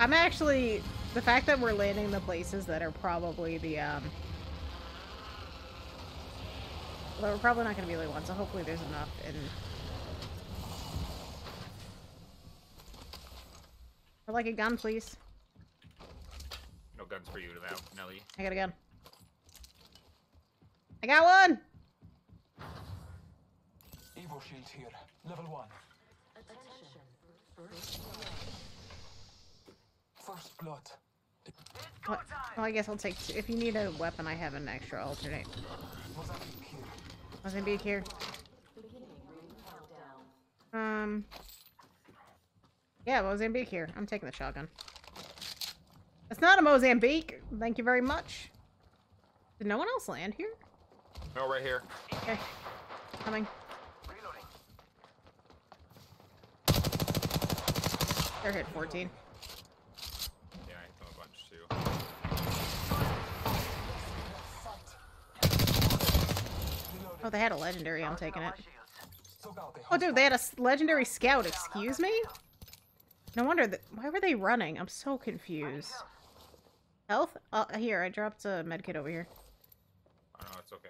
I'm actually the fact that we're landing the places that are probably the um well, we're probably not gonna be the only ones, so hopefully there's enough in I'd like a gun, please. No guns for you now, Nelly. I got a gun. I got one! Evo shield here. Level one. Attention. First First blood. Well, well, I guess I'll take two. If you need a weapon, I have an extra alternate. Mozambique here. Mozambique here. beginning ring countdown. Um. Yeah, Mozambique here. I'm taking the shotgun. It's not a Mozambique. Thank you very much. Did no one else land here? No, right here. Okay. Coming. Reloading. They're hit 14. Yeah, I know a bunch too. Oh, they had a legendary. I'm taking it. Took out the Oh, dude, they had a legendary scout. Excuse me? No wonder that. Why were they running? I'm so confused. Health? Uh, here, I dropped a medkit over here. Oh no, it's okay.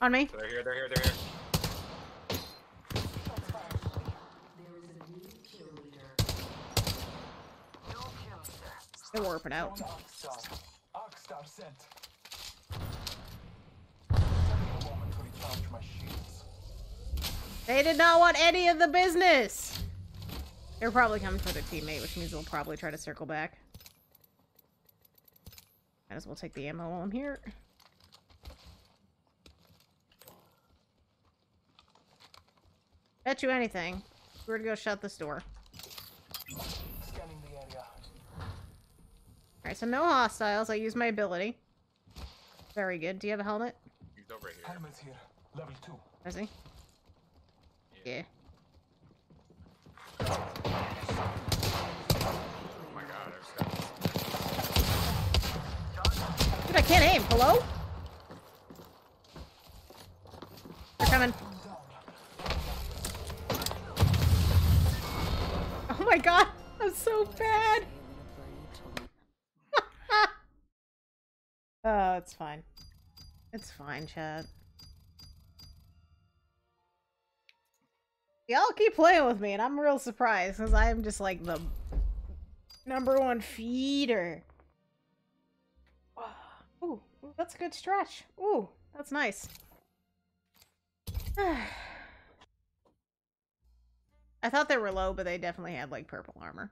I'm I'm good. On me. They're here. They're here. They're here. There is a new kill leader. No kill, sir. They're warping out. Down Arcstar. Arcstar sent. Give me a moment to recharge my shields. They did not want any of the business. They're probably coming for their teammate, which means they'll probably try to circle back. Might as well take the ammo while I'm here. Bet you anything. We're gonna go shut this door. Scanning the area. Alright, so no hostiles. I use my ability. Very good. Do you have a helmet? He's over here. Helmet here. Level two. Is he? Yeah. Oh my god, I just Dude, I can't aim. Hello? They're coming. My god, I'm so bad. *laughs* oh, it's fine. It's fine, chat. Y'all keep playing with me, and I'm real surprised because I am just like the number one feeder. Ooh, that's a good stretch. Ooh, that's nice. *sighs* I thought they were low, but they definitely had like purple armor.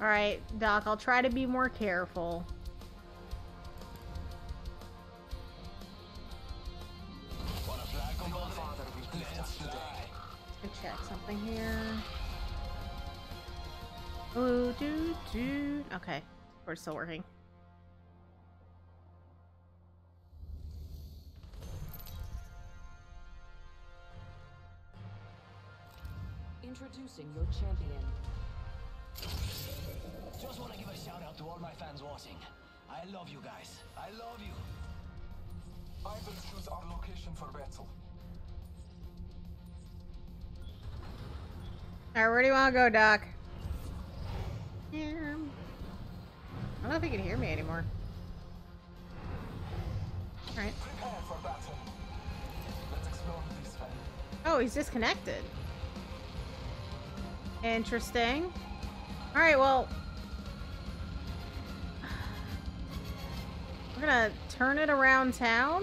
Alright, Doc, I'll try to be more careful. Check here. Ooh, do, do. Okay, we're still working. Introducing your champion. Just want to give a shout out to all my fans watching. I love you guys. I love you. I will choose our location for battle. Alright, where do you want to go, Doc? Yeah. I don't know if he can hear me anymore. Alright. Oh, he's disconnected. Interesting. Alright, well... We're gonna turn it around town.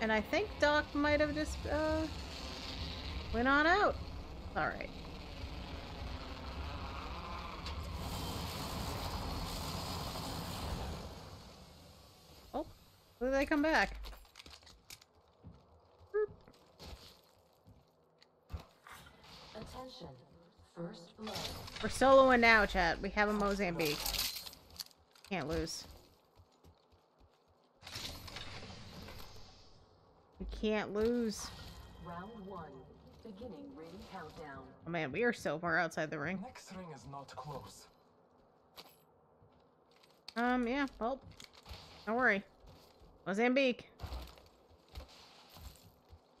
And I think Doc might have just, uh... Went on out. Alright. Did they come back? Attention. First blood. We're soloing now, chat. We have a Mozambique. Can't lose. We can't lose. Round one. Beginning ring countdown. Oh man, we are so far outside the ring. Next ring is not close. Um, yeah, well, don't worry. Mozambique.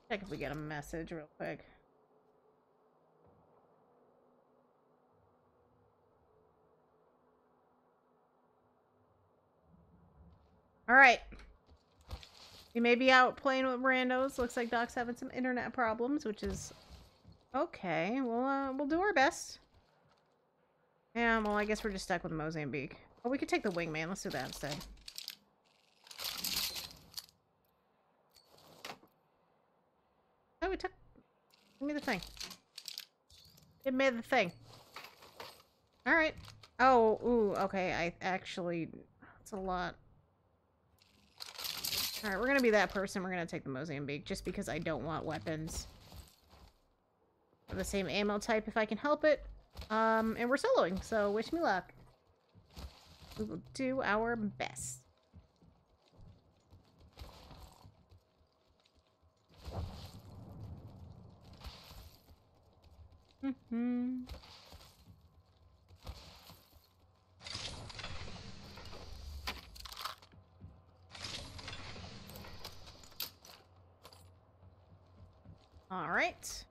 Check if we get a message real quick. Alright. We may be out playing with randos. Looks like Doc's having some internet problems, which is okay. We'll, uh, we'll do our best. Yeah, well, I guess we're just stuck with Mozambique. Oh, we could take the wingman. Let's do that instead. Oh, we took... Give me the thing. It made the thing. Alright. Oh, ooh, okay. I actually... That's a lot. Alright, we're gonna be that person. We're gonna take the Mozambique just because I don't want weapons. The same ammo type if I can help it. Um, and we're soloing, so wish me luck. We will do our best. Mm-hmm. All right.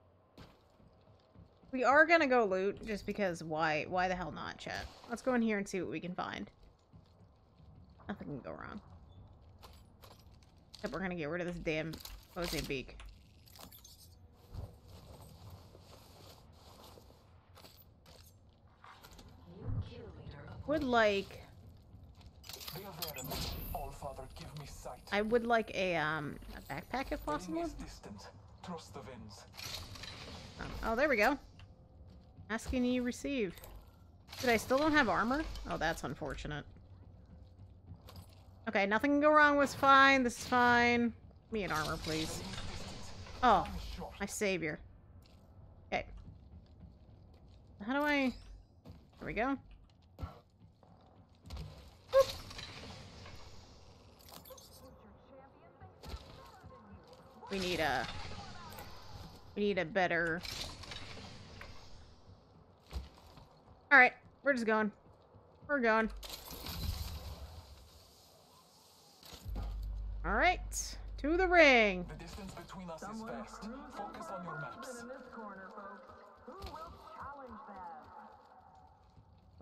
We are gonna go loot just because why why the hell not, chat? Let's go in here and see what we can find. Nothing can go wrong. Except we're gonna get rid of this damn Mozambique. New kill leader Would like Be aware of it. All Father, give me sight. I would like a um a backpack if possible. distant. Trust the winds. Um, oh, there we go. Asking you receive. Did I still don't have armor? Oh, that's unfortunate. Okay, nothing can go wrong was fine. This is fine. Give me an armor, please. Oh, Time is short. my savior. Okay. How do I... There we go. Boop. We need a... We need a better... Alright, we're just going. We're going. Alright, to the ring. The distance between us is vast. Focus on your maps. corner. Who will them?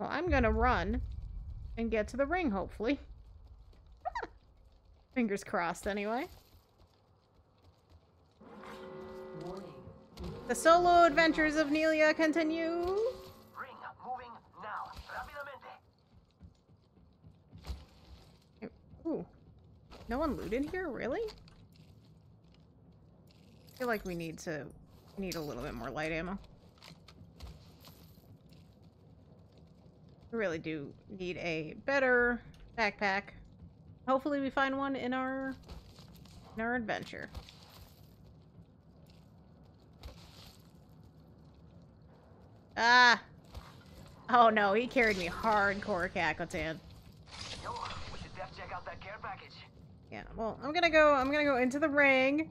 Well, I'm gonna run and get to the ring, hopefully. *laughs* Fingers crossed, anyway. warning. The solo adventures of Nelia continue. Ring moving now. Rapidamente. Ooh. No one looted here? Really? I feel like we need to need a little bit more light ammo. We really do need a better backpack. Hopefully we find one in our in our adventure. Ah! Oh no, he carried me hardcore, Kakotan. Yo, we should def check out that care package. Yeah, well, I'm gonna go, I'm gonna go into the ring.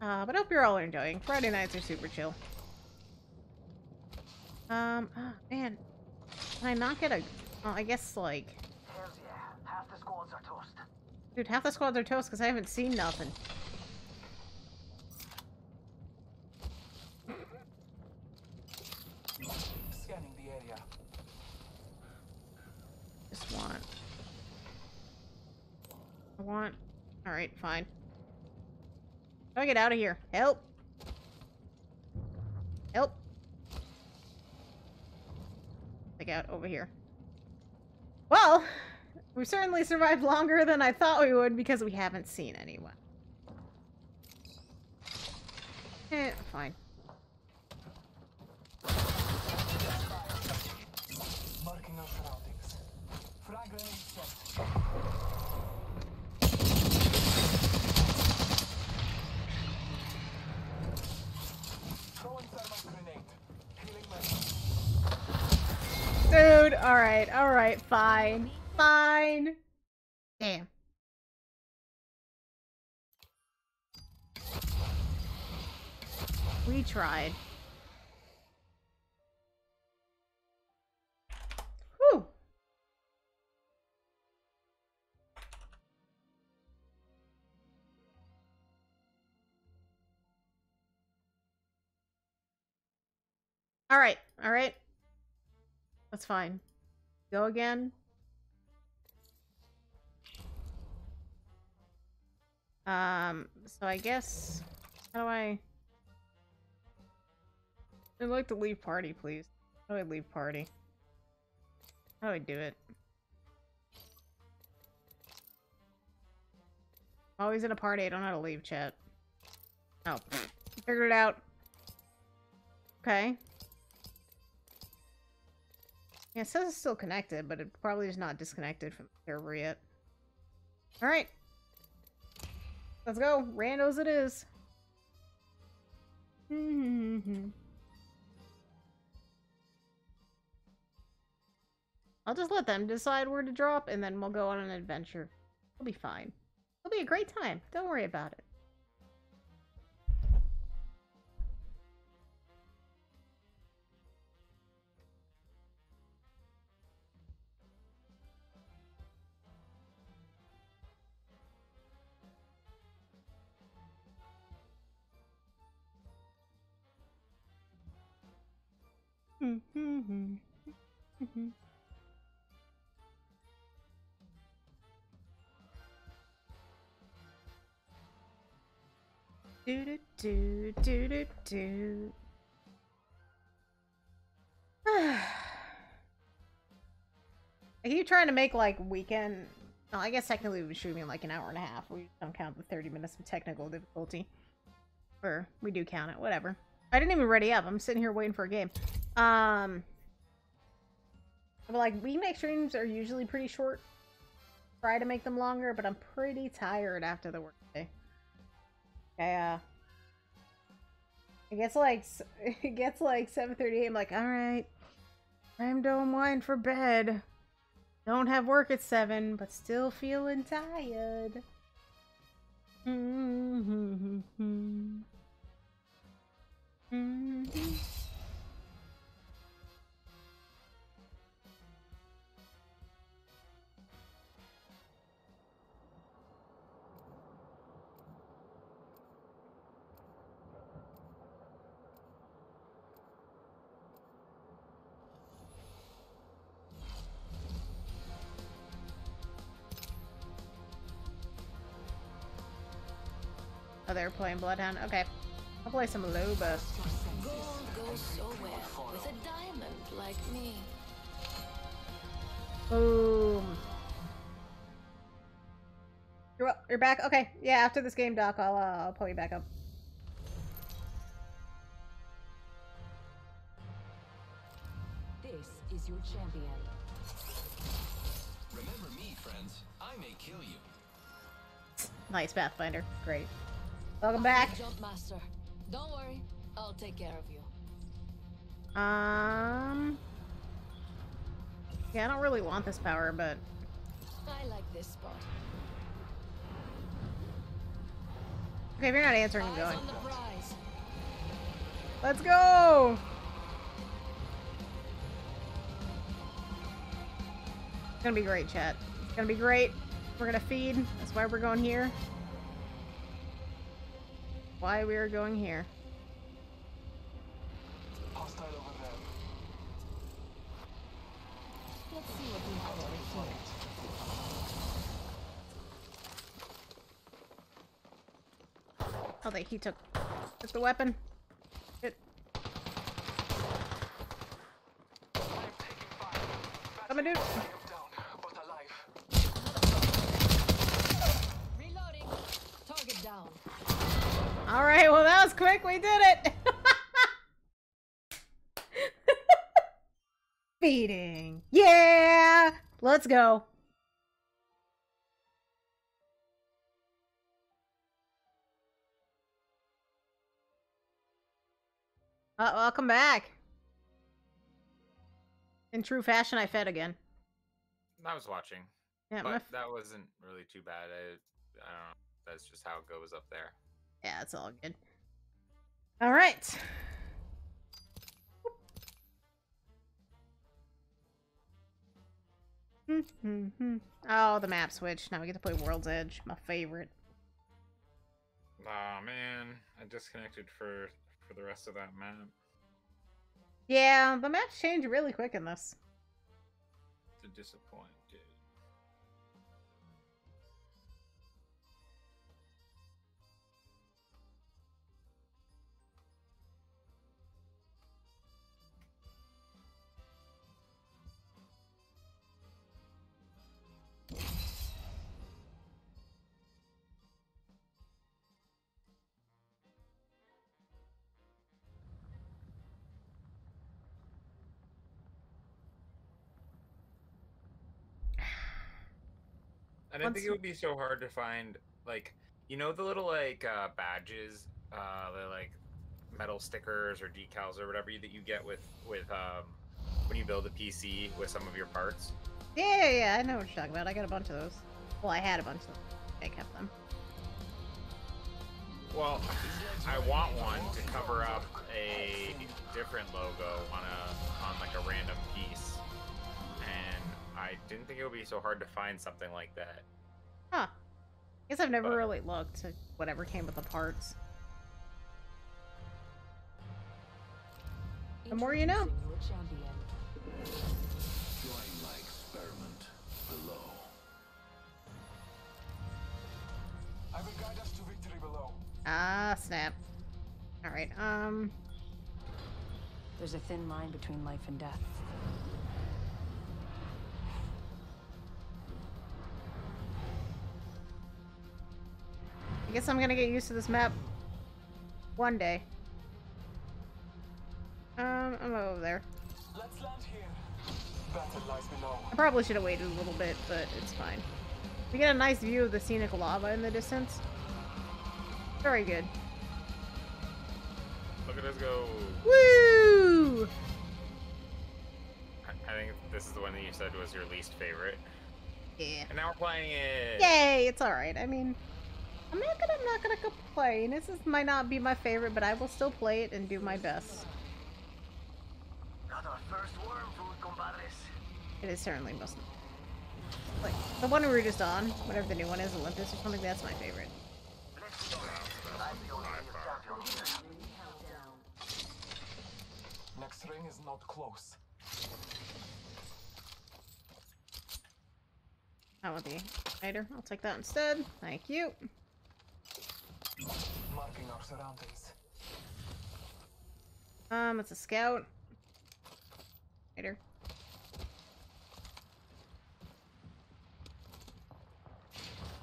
Uh, but I hope you're all enjoying. Friday nights are super chill. Um, oh, *gasps* man. Can I not get a, oh, I guess, like, Hells yeah, half the squads are toast. dude, half the squads are toast because I haven't seen nothing. Scanning the area. Just want. I want. Alright, fine. How do I get out of here? Help! Help! Like out over here. Well, we've certainly survived longer than I thought we would because we haven't seen anyone. Eh, fine. Marking our surroundings. Frag grenade set. Throwing thermite grenade. Healing myself. Dude, alright, alright, fine. Fine. Damn. We tried. Whew. Alright, alright. That's fine. Go again. Um, so I guess, how do I... I'd like to leave party, please. How do I leave party? How do I do it? Always in a party, I don't know how to leave chat. Oh, figured it out. Okay. Yeah, it says it's still connected, but it probably is not disconnected from the server yet. Alright. Let's go. Randos it is. *laughs* I'll just let them decide where to drop, and then we'll go on an adventure. It'll be fine. It'll be a great time. Don't worry about it. Do do do do do do. I keep trying to make like weekend. Oh, I guess technically we should be in like an hour and a half. We don't count the 30 minutes of technical difficulty. Or we do count it, whatever. I didn't even ready up. I'm sitting here waiting for a game. Um, but like weeknight streams are usually pretty short. Try to make them longer, but I'm pretty tired after the workday. Yeah. It gets like *laughs* it gets like 7:30 I'm like, all right, time to unwind for bed. Don't have work at seven, but still feeling tired. Mm-hmm. Mm-hmm. Mm-hmm. Oh, they're playing Bloodhound. Okay, I'll play some Loba. Gold goes so well with a diamond like me. Boom. You're up. You're back. Okay. Yeah. After this game, Doc, I'll uh, I'll pull you back up. This is is your champion. Remember me, friends. I may kill you. Nice Pathfinder. Great. Welcome back. Jump master. Don't worry, I'll take care of you. Um. Yeah, I don't really want this power, but I like this spot. okay, if you're not answering, I'm going. on the prize. Let's go. It's gonna be great, chat. It's gonna be great. We're gonna feed. That's why we're going here. Why we are going here. Hostile over there. Let's see what we have over here. Oh, they he took took the weapon. It. Come on, dude. All right. Well, that was quick. We did it. *laughs* Feeding. Yeah. Let's go. Uh, welcome back. In true fashion, I fed again. I was watching, Yeah, but that wasn't really too bad. I, I don't know. That's just how it goes up there. Yeah, it's all good. All right. *laughs* oh, the map switch. Now we get to play World's Edge, my favorite. Oh man, I disconnected for for the rest of that map. Yeah, the maps change really quick in this. To disappoint, I didn't think it would be so hard to find, like, you know, the little like uh, badges, uh, the like metal stickers or decals or whatever you, that you get with with um, when you build a PC with some of your parts. Yeah, yeah, yeah, I know what you're talking about. I got a bunch of those. Well, I had a bunch of them. I kept them. Well, I want one to cover up a different logo on a on like a random I didn't think it would be so hard to find something like that. Huh. I Guess I've never But- really looked at whatever came with the parts. The more you know. Introducing your champion. Join my experiment below. I will guide us to victory below. Ah, snap. Alright, um... There's a thin line between life and death. I guess I'm gonna get used to this map one day. Um, I'm over there. Let's land here. Lies below. I probably should have waited a little bit, but it's fine. We get a nice view of the scenic lava in the distance. Very good. Look at us go! Woo! I, I think this is the one that you said was your least favorite, Yeah. and now we're playing it. Yay! It's alright. I mean, I'm not gonna, I'm not gonna complain. This is, might not be my favorite, but I will still play it and do my best. Got our first worm food, compadres. It is certainly most. Like the one we were just on, whatever the new one is, Olympus or something. That's my favorite. I'm the only real champion here. Next ring is not close. I want the igniter. I'll take that instead. Thank you. Marking our surroundings. Um, it's a scout. Later.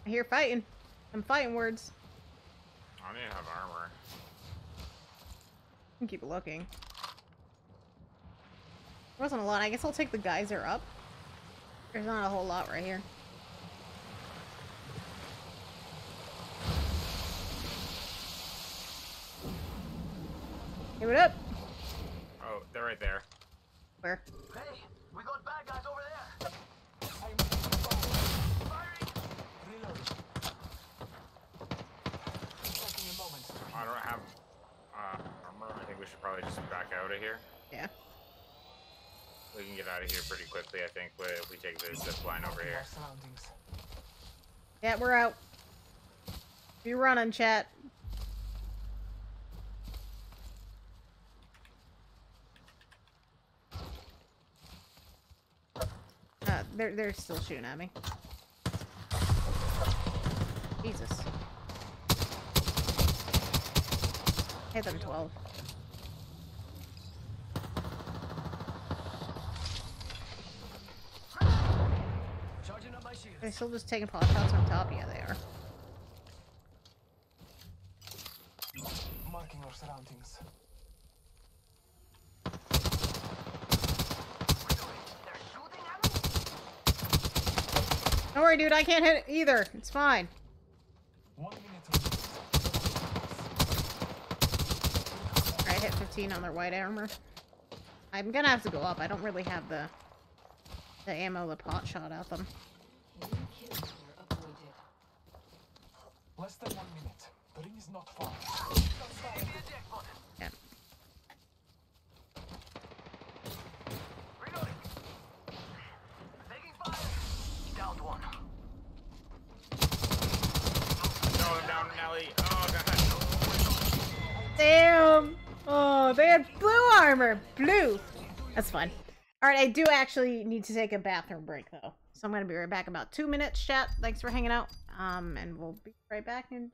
I hear fighting. I'm fighting words. I need to have armor. You can keep looking. wasn't a lot. I guess I'll take the geyser up. There's not a whole lot right here. Give it up. Oh, they're right there. Where? Hey, we got bad guys over there. I don't have uh, armor. I think we should probably just back out of here. Yeah. We can get out of here pretty quickly, I think, if we take the zip line over here. Yeah, we're out. Be running, chat. Uh, they're they're still shooting at me. Jesus. Hit them 12. Charging up my shield. They're still just taking pot shots on top? Yeah, they are. Marking our surroundings. Don't worry, dude. I can't hit it either. It's fine. One minute. Alright, hit 15 on their white armor. I'm gonna have to go up. I don't really have the the ammo the pot shot at them. Less than one minute. The ring is not far. Yeah. Downed one. No, I'm down, Nelly. Oh, God. Damn! Oh, they had blue armor. Blue. That's fun. Alright, I do actually need to take a bathroom break, though. So I'm gonna be right back about two minutes, chat. Thanks for hanging out. Um, and we'll be right back in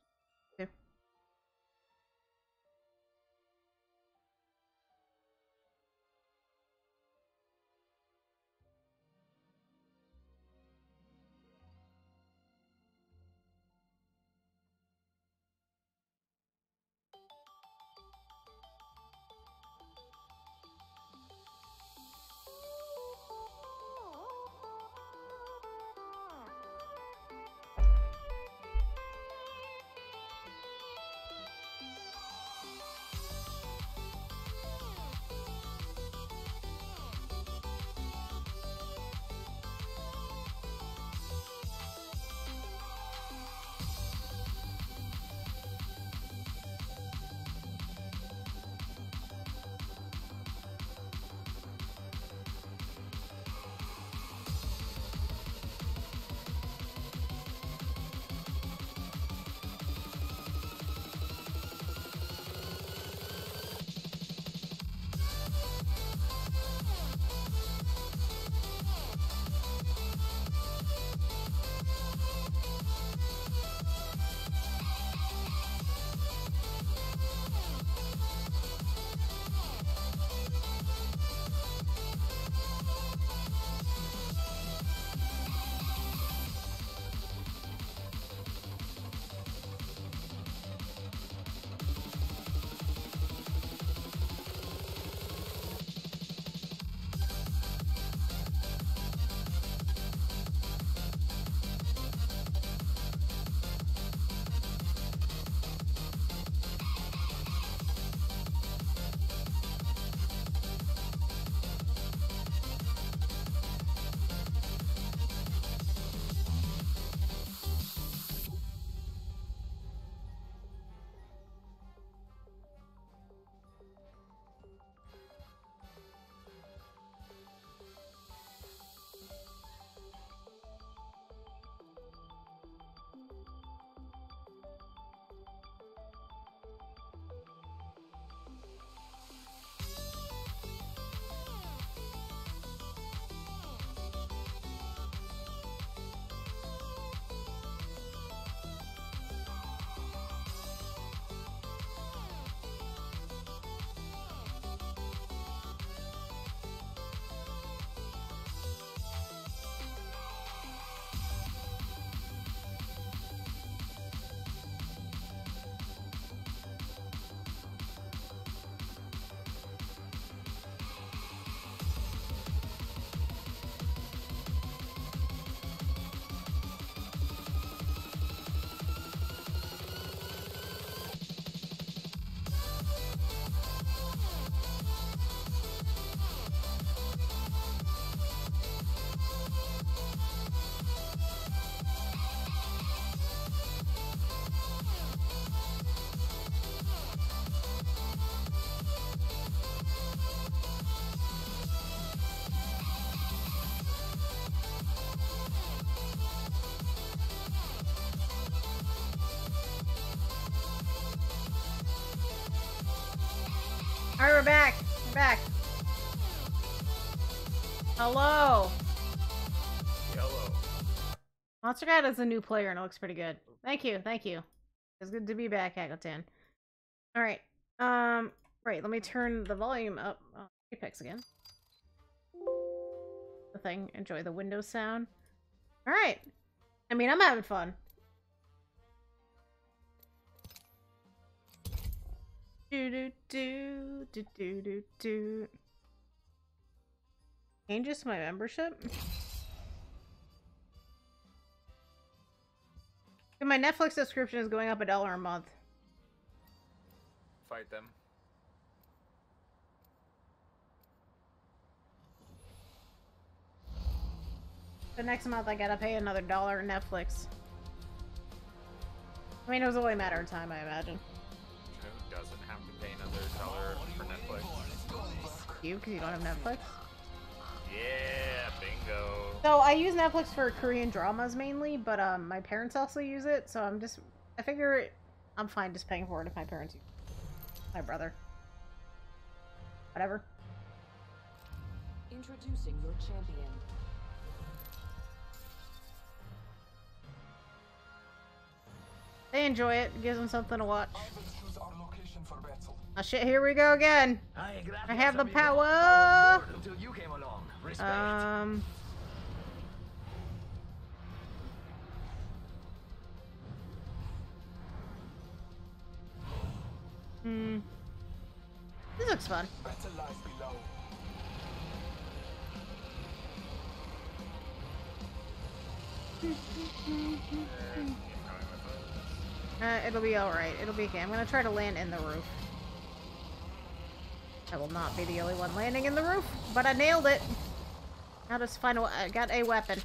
Alright, we're back. We're back. Hello. Yellow. Monster Cat is a new player and it looks pretty good. Thank you, thank you. It's good to be back, Hagotan. Alright. Um, right, let me turn the volume up. Oh, Apex again. The thing. Enjoy the window sound. Alright. I mean, I'm having fun. Do do do do do do do. Changes to my membership. My Netflix subscription is going up a dollar a month. Fight them. The next month I gotta pay another dollar Netflix. I mean, it was only a matter of time, I imagine. Who doesn't have to pay another dollar for Netflix? You, because you don't have Netflix? Yeah, bingo. So I use Netflix for Korean dramas mainly, but um, my parents also use it, so I'm just, I figure I'm fine just paying for it if my parents use it. My brother. Whatever. Introducing your champion. They enjoy it. Gives them something to watch. Oh shit, here we go again. I have the power. I was bored Until you came along. Respect. Um. Hmm. This looks fun. *laughs* Battle lies below. Uh, it'll be alright. It'll be okay. I'm gonna try to land in the roof. I will not be the only one landing in the roof, but I nailed it. Now just find a, I got a weapon.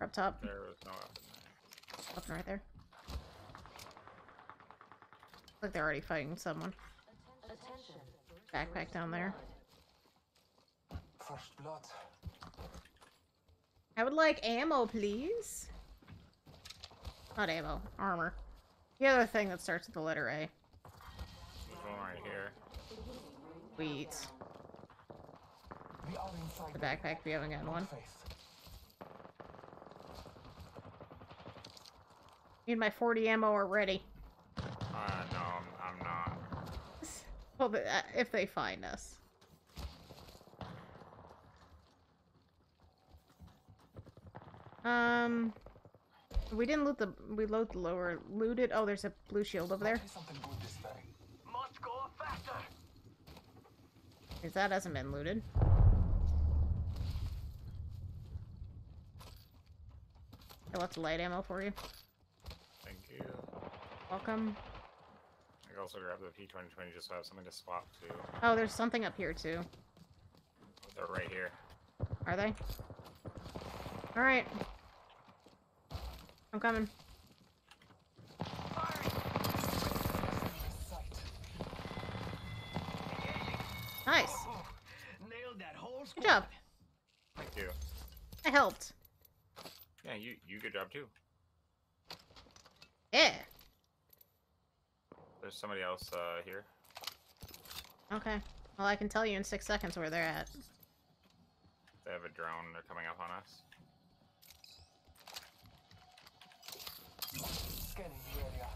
Up top. There was no weapon there. Weapon right there. Looks like they're already fighting someone. Attention. Backpack down there. First blood. I would like ammo, please. Not ammo, armor. The other thing that starts with the letter A. There's one right here. Sweet. We are inside The backpack, we haven't gotten one. Need my 40 ammo already. Uh, no, I'm, I'm not. Well, uh, if they find us. Um, we didn't loot the. We loot the lower. Looted. Oh, there's a blue shield over there. Try something good this time. Must go faster. Because that hasn't been looted. Lots of light ammo for you. Thank you. Welcome. I also grabbed the P2020 just so I have something to swap to. Oh, there's something up here too. They're right here. Are they? Alright. I'm coming. Nice. Nailed that whole Good job. Thank you. I helped. Yeah, you you good job too. Yeah. There's somebody else uh, here. Okay. Well, I can tell you in six seconds where they're at. They have a drone. They're coming up on us. Scanning the area.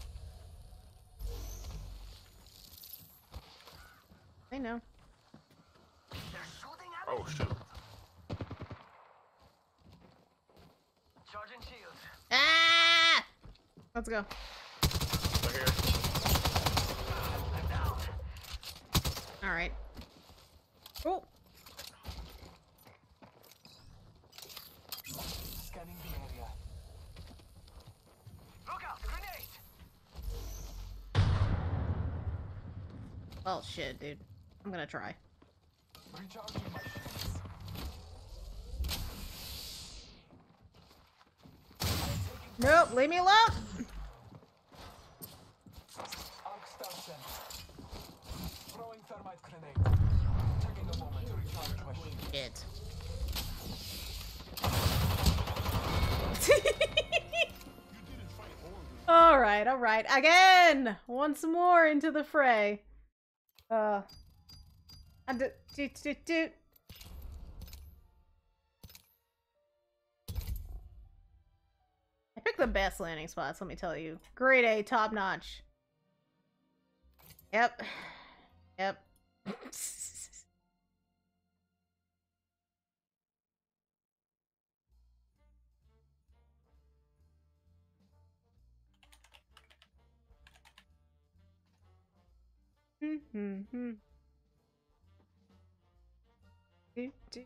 They know. They're shooting at Oh shoot! Charging shields. Ah! Let's go. They're here. I'm down. Alright. Oh! Scanning the area. Look out, grenade. Well, shit, dude. I'm gonna try. Nope, leave me alone! Arc star sent. Throwing thermite grenade. Taking a moment to recharge my shield. Shit. *laughs* Alright. right, all right. Again! Once more into the fray. Uh. And do, do, do. I picked the best landing spots, let me tell you. Grade A, top notch. Yep. Yep. Mm-hmm. *laughs* Do, do.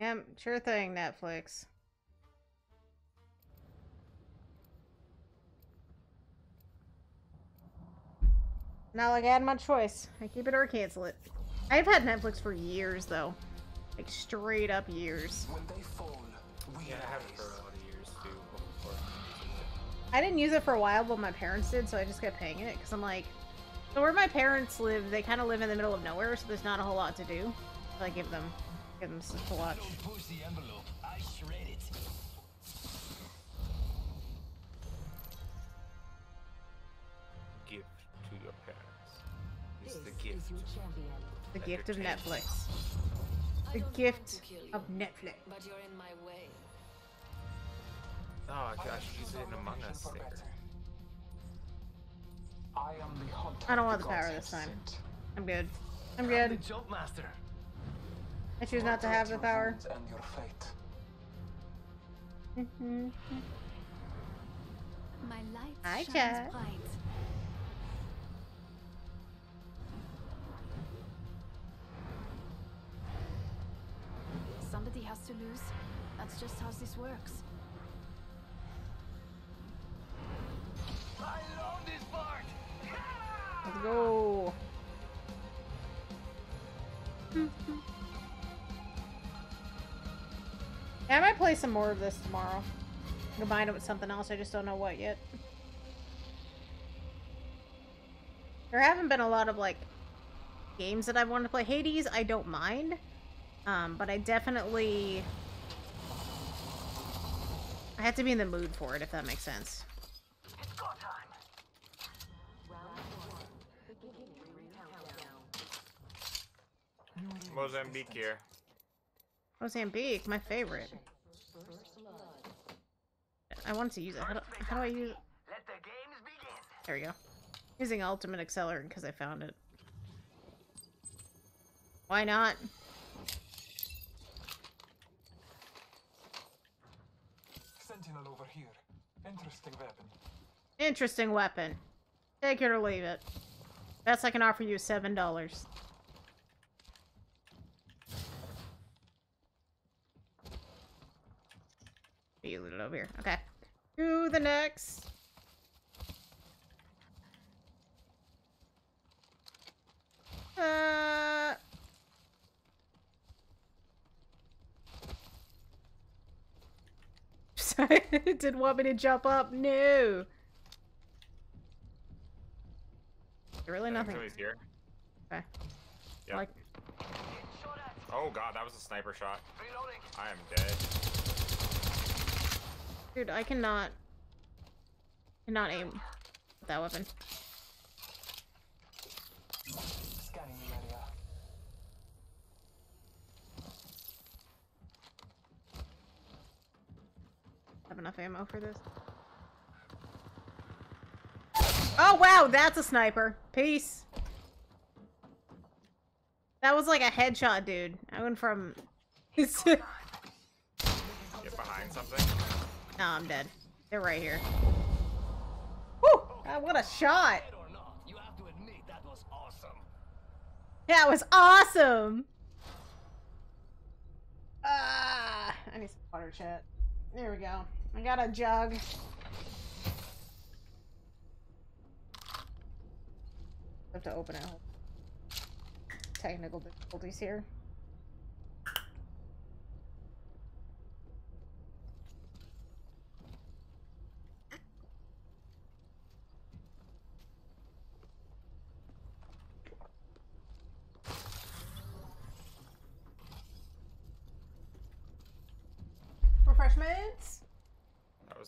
Yep, sure thing, Netflix. Not like I had much choice. I keep it or cancel it. I've had Netflix for years, though. Like, straight up years. When they fall, we Yeah, I have it for a lot of years too. Before. I didn't use it for a while, but my parents did, so I just kept paying it, because I'm like... So where my parents live, they kind of live in the middle of nowhere, so there's not a whole lot to do. So I give them, give them stuff to watch. Don't push the envelope. I shred it. Gift to your parents. It's This the is gift. The gift of Netflix. The gift you, of Netflix. But you're in my way. Oh, I could- I should use it in Among Us sticker. I am the hunter. I don't want the the power this time. sent. I'm good. I'm good. I'm good. the jump master. I choose not to have the power. And your fate. Mhm. My light Hi, shines Chad. bright. Somebody has to lose. That's just how this works. I love this part. Let's go. I might play some more of this tomorrow. Combine it with something else, I just don't know what yet. There haven't been a lot of, like, games that I've wanted to play. Hades, I don't mind. Um, but I definitely... I have to be in the mood for it, if that makes sense. Mozambique here. Mozambique, my favorite. I wanted to use it. How do, how do I use it? Let the games begin. There we go. Using Ultimate Accelerant because I found it. Why not? Sentinel over here. Interesting weapon. Interesting weapon. Take it or leave it. Best I can offer you is seven dollars. You loot it over here. Okay. To the next. Uh. *laughs* *laughs* Didn't want me to jump up. No. Really nothing. Somebody's here. Okay. Yeah. Like, Oh god, that was a sniper shot. Reloading. I am dead. Dude, I cannot, cannot aim with that weapon. Have enough ammo for this. Oh wow, that's a sniper. Peace. That was like a headshot, dude. I went from. *laughs* Get behind something. I'm dead. They're right here. Whew! Ah, what a shot! Dead or not, you have to admit that was awesome. That was awesome. Ah, I need some water, chat. There we go. I got a jug. I have to open it. Technical difficulties here.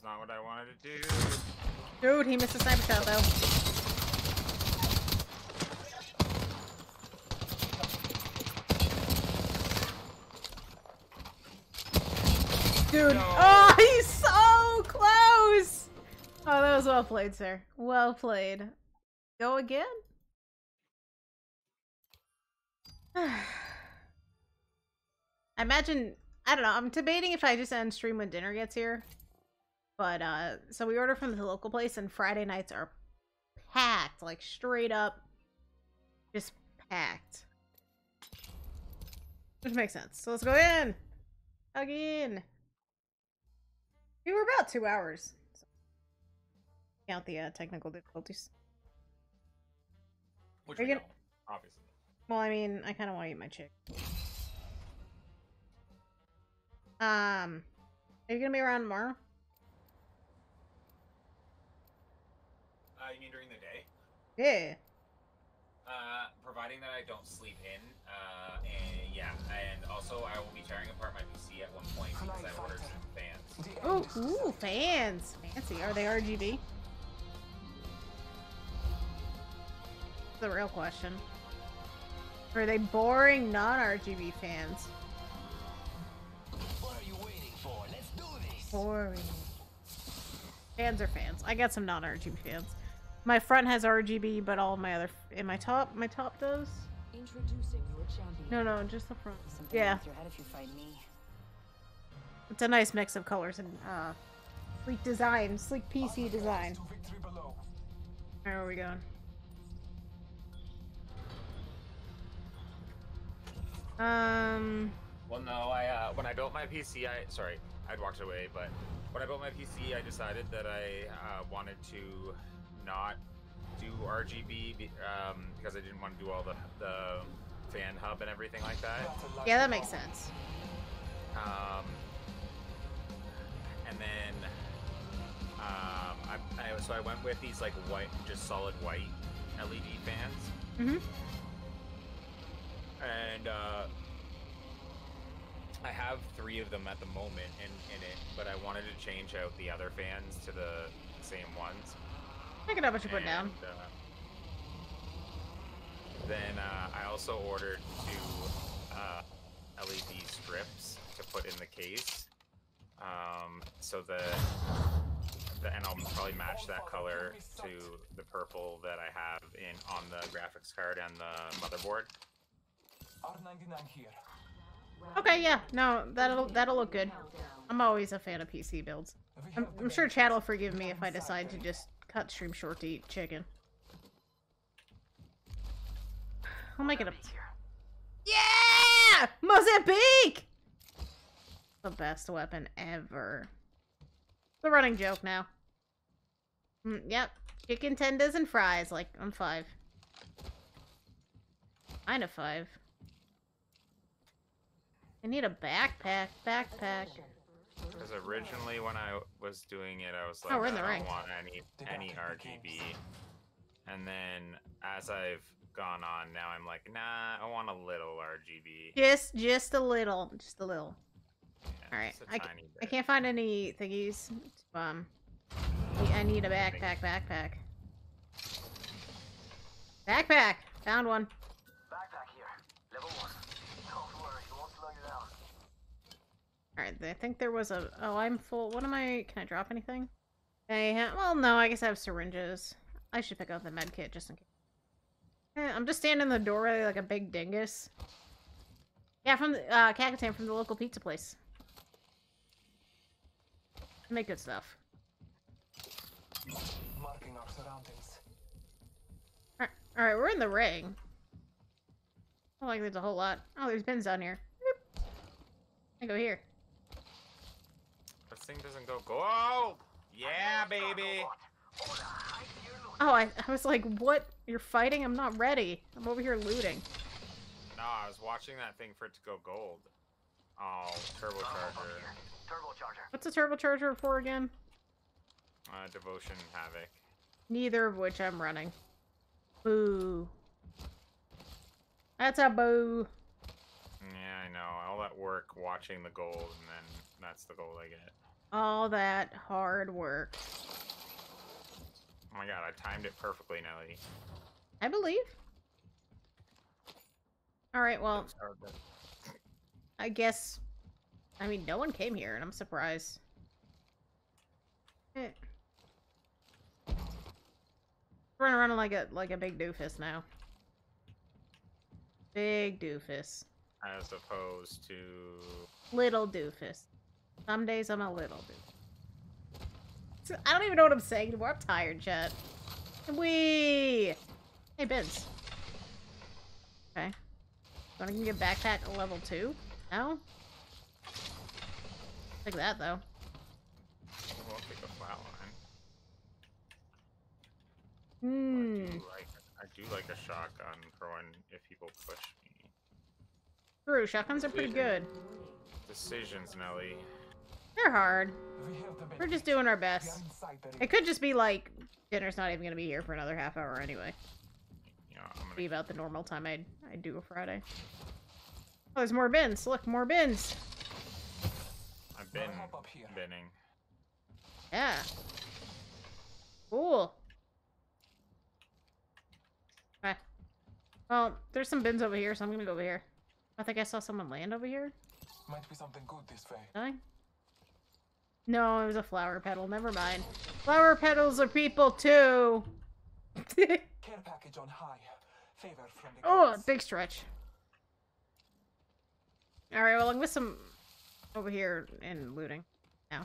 Was not what I wanted to do. Dude, he missed a sniper shot though. Dude, oh, *laughs* he's so close! Oh, that was well played, sir. Well played. Go again? *sighs* I imagine, I don't know, I'm debating if I just end stream when dinner gets here. But, uh, so we order from the local place and Friday nights are packed, like straight up, just packed. Which makes sense. So let's go in! Again! We were about two hours. So count the uh, technical difficulties. Which we gonna- obviously. Well, I mean, I kind of want to eat my chick. Um, are you gonna be around tomorrow? Uh, you mean during the day? Yeah. Uh, providing that I don't sleep in. Uh, and yeah, and also I will be tearing apart my PC at one point because I ordered some fans. Oh, ooh, fans. Fancy. Are they RGB? The real question. Are they boring non-RGB fans? What are you waiting for? Let's do this. Boring. Fans are fans. I got some non-RGB fans. My front has RGB, but all my other in my top, my top does. Introducing your champion. No, no, just the front. Something Yeah, your head if you fight me. it's a nice mix of colors and uh, sleek design, sleek PC design. Where are we going? Um. Well, no, I uh, when I built my PC, I sorry, I'd walked away, but when I built my PC, I decided that I uh, wanted to not do RGB um, because I didn't want to do all the the fan hub and everything like that. Yeah, that makes sense. Um, and then um, I, I so I went with these like white, just solid white LED fans, Mm-hmm. and uh, I have three of them at the moment in, in it, but I wanted to change out the other fans to the same ones. Pick it up what you put down. Uh, then uh, I also ordered two uh, LED strips to put in the case. Um, so the, the and I'll probably match that color to the purple that I have in on the graphics card and the motherboard. R99 here. Okay, yeah, no, that'll that'll look good. I'm always a fan of PC builds. I'm, I'm sure Chad will forgive me if I decide to just cut stream short to eat chicken. I'll make it up. Yeah! Mozambique! The best weapon ever. The running joke now. Mm, yep. Chicken tenders and fries, like, I'm five. Kind of five. I need a backpack. Backpack. Because originally when I was doing it, I was like, Oh, we're in the I don't ring. want any any RGB. And then as I've gone on, now I'm like, nah, I want a little RGB. Just, just a little, just a little. All right, just a I, ca- tiny I can't find any thingies. Um, I need a backpack. Backpack. Backpack. Found one. Backpack here. Level one. Don't worry, it won't slow you down. All right, I think there was a. Oh, I'm full. What am I? Can I drop anything? I ha- well, no. I guess I have syringes. I should pick up the med kit just in case. Eh, I'm just standing in the doorway like a big dingus. Yeah, from the uh, Kakatan from the local pizza place. They Make good stuff. Marking our surroundings. Alright, alright, we're in the ring. I don't like there's a whole lot. Oh, there's bins down here. Boop. I go here. This thing doesn't go gold. Yeah, baby. Oh, I, I was like, what? You're fighting? I'm not ready. I'm over here looting. No, I was watching that thing for it to go gold. Oh, turbocharger. Turbocharger. What's a turbocharger for again? Uh, devotion havoc. Neither of which I'm running. Boo. That's a boo. Yeah, I know. All that work watching the gold, and then that's the gold I get. All that hard work. Oh my god, I timed it perfectly, Nelly. I believe. All right, well, It's hard to- I guess. I mean, no one came here, and I'm surprised. Eh. Running around like a like a big doofus now. Big doofus. As opposed to Little doofus. Some days I'm a little doofus. I don't even know what I'm saying anymore. I'm tired, chat. We. Hey, Benz. Okay. So I can get backpack at level two? No? Like that though. we'll take a flat line. Hmm. I do like I do like a shotgun for when if people push me. True, shotguns are pretty good. Decisions, Nelly. They're hard. We have the We're just doing our best. inside the ring. It could just be like dinner's not even gonna be here for another half hour anyway. Yeah, I'm gonna Be about the normal time I'd I'd do a Friday. Oh, there's more bins. Look, more bins. I've been hop up here. binning. Yeah. Cool. Okay. Well, there's some bins over here, so I'm gonna go over here. I think I saw someone land over here. Might be something good this way. Did I? No, it was a flower petal. Never mind. Flower petals are people too. *laughs* Care package on high. Favor from the oh, big stretch. All right, well, I'm with some over here and looting now.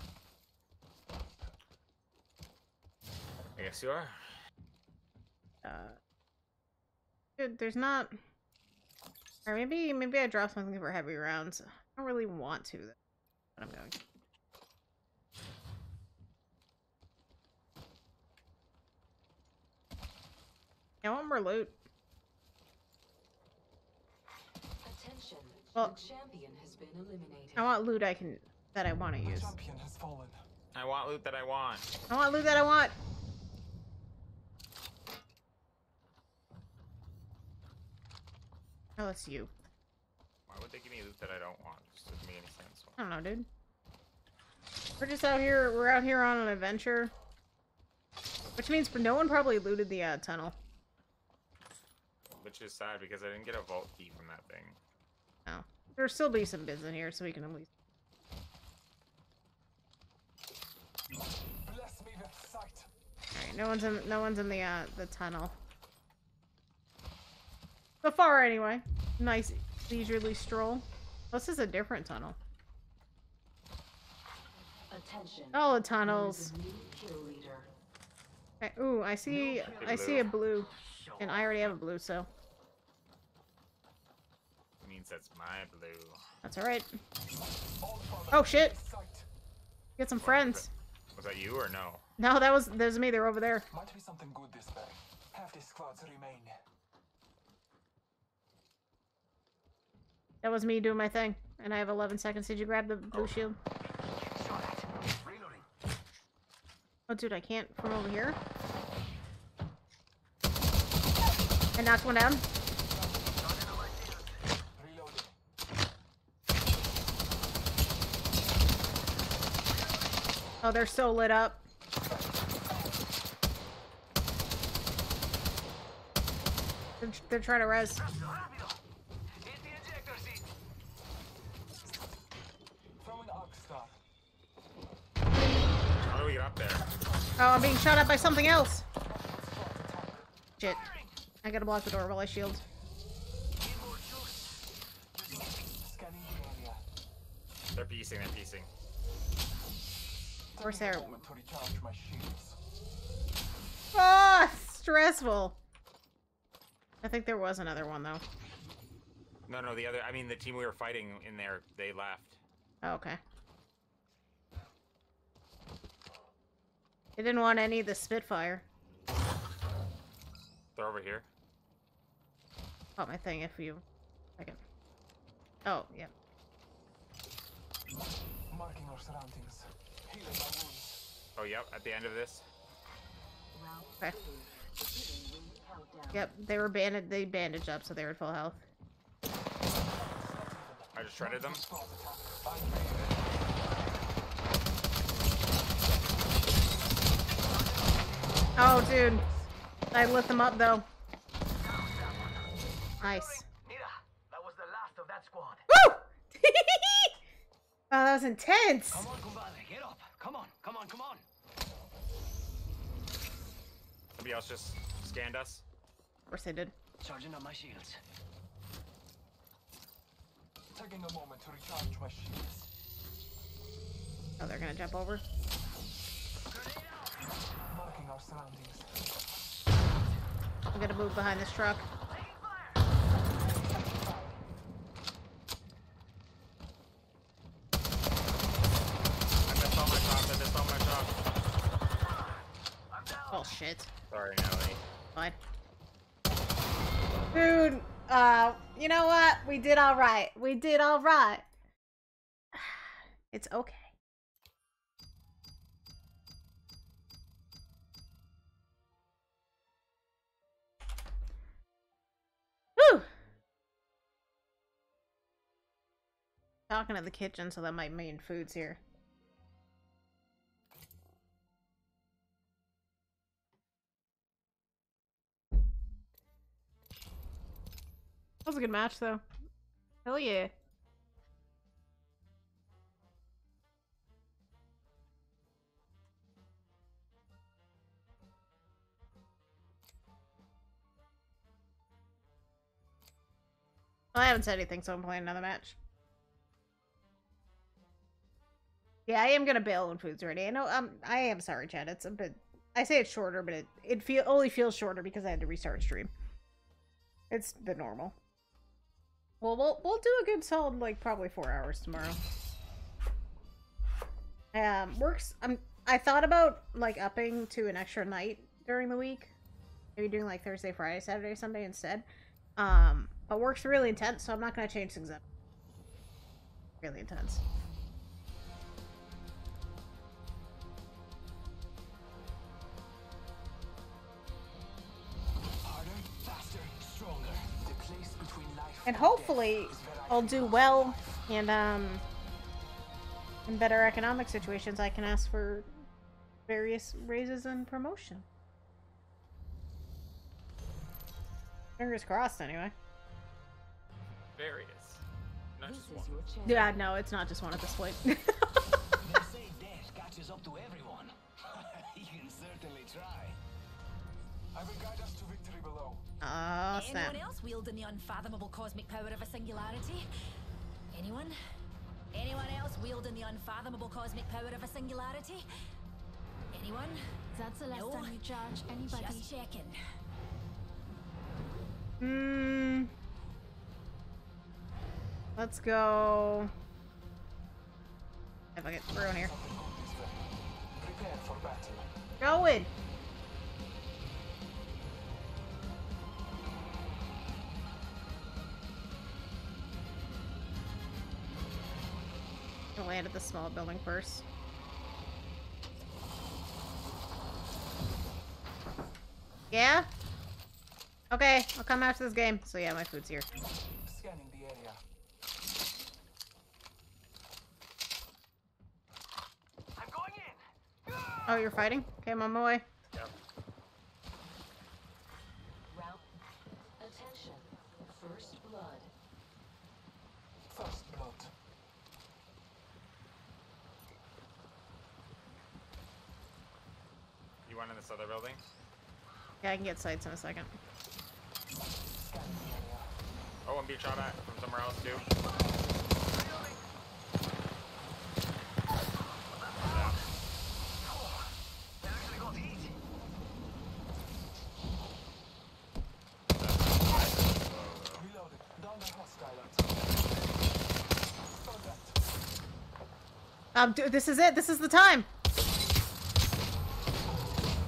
I guess you are. Uh, dude, there's not. Or maybe maybe I drop something for heavy rounds. I don't really want to, though, but I'm going. to. I want more loot. Attention. Well- the champion has been eliminated. I want loot I can that I want to use. champion has fallen. I want loot that I want. I want loot that I want. Oh, that's you. Why would they give me loot that I don't want? Just doesn't make any sense. I don't know, dude. We're just out here. We're out here on an adventure, which means no one probably looted the uh, tunnel. Which is sad because I didn't get a vault key from that thing. Oh. there'll still be some bits in here, so we can at least. Bless me with sight. All right, no one's in. No one's in the uh, the tunnel. So far, anyway. Nice leisurely stroll. This is a different tunnel. Attention. All the tunnels. a new kill leader. Okay, ooh, I see. I see a blue, and I already have a blue, so It means that's my blue. that's all right. Oh shit! Get some friends. Was that you or no? No, that was that was me. They're over there. Might be something good this way. Half the squads remain. That was me doing my thing, and I have 11 seconds. Did you grab the blue shield? Saw that. Reloading. Oh, dude, I can't from over here. I knocked one down. Oh, they're so lit up. They're, they're trying to res. Rápido. Hit the ejector seat. Throwing arc star. How do we get up there? Oh, I'm being shot at by something else. Shit. I gotta block the door while I shield. Need more juice. Scanning the area. They're piecing, they're piecing. Of course Taking a they're... moment to recharge my shields. Ah, stressful. I think there was another one, though. No, no, the other. I mean, the team we were fighting in there, they left. Oh, okay. They didn't want any of the Spitfire. They're over here. Pop my thing if you... Second. Oh, yeah. Marking our surroundings. Oh, yep, at the end of this. Okay. Yep, they were banded. They bandaged up, so they were at full health. I just shredded them. Oh, dude, I lit them up though. Nice. That was the last of that squad. Woo! *laughs* oh, that was intense. Come on, compadre, get up. Come on, come on, come on. Somebody else just scanned us. Of course they did. Charging up my shields. Taking a moment to recharge my shields. Oh, they're gonna jump over. Marking our surroundings. I'm gonna move behind this truck. I missed all my shots. I missed all my shots. Oh shit. Sorry, Nelly. Fine. Dude, uh, you know what? We did all right. We did all right. *sighs* It's okay. Whew. Talking to the kitchen, so that might mean food's here. That was a good match, though. Hell yeah. Well, I haven't said anything, so I'm playing another match. Yeah, I am gonna bail when food's ready. I know. Um, I am sorry, Chad. It's a bit. I say it's shorter, but it it feel only feels shorter because I had to restart stream. It's the normal. Well, we'll we'll do a good solid like probably four hours tomorrow. Um, works. I'm. I thought about like upping to an extra night during the week, maybe doing like Thursday, Friday, Saturday, Sunday instead. Um, but work's really intense, so I'm not gonna change things up. Really intense. And hopefully, I'll do well and um in better economic situations. I can ask for various raises and promotion. Fingers crossed, anyway. Various. Not This just is one. Yeah, no, it's not just one at this point. *laughs* They say death catches up to everyone. *laughs* you can certainly try. I will guide us to oh snap! Anyone else wielding the unfathomable cosmic power of a singularity? Anyone? Anyone else wielding the unfathomable cosmic power of a singularity? Anyone? That's the last No. time you charge anybody. Just checking. Hmm. Let's go. If I get through in here. Prepare for battle. Going. I'll land at the small building first. Yeah? Okay, I'll come after this game. So yeah, my food's here. Scanning the area. I'm going in. Oh, you're fighting? Okay, I'm on my way. Yep. Round. Attention. First blood. First blood. You went in this other building? Yeah, I can get sights in a second. Scanning the area. Oh, I'm being shot at from somewhere else too. Yeah. They actually got heat. Reloaded. Down the hostile. Contact. Um, dude, this is it. This is the time.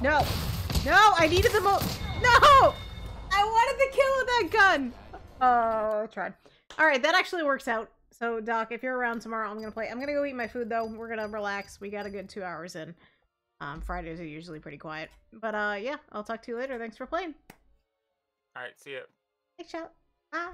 No. No, I needed the mo- No! I wanted the kill with that gun. Oh, I tried. All right, that actually works out. So, Doc, if you're around tomorrow, I'm gonna play. I'm gonna go eat my food though. We're gonna relax. We got a good two hours in. Um, Fridays are usually pretty quiet. But uh, yeah, I'll talk to you later. Thanks for playing. All right, see ya. Thanks, chat. Bye.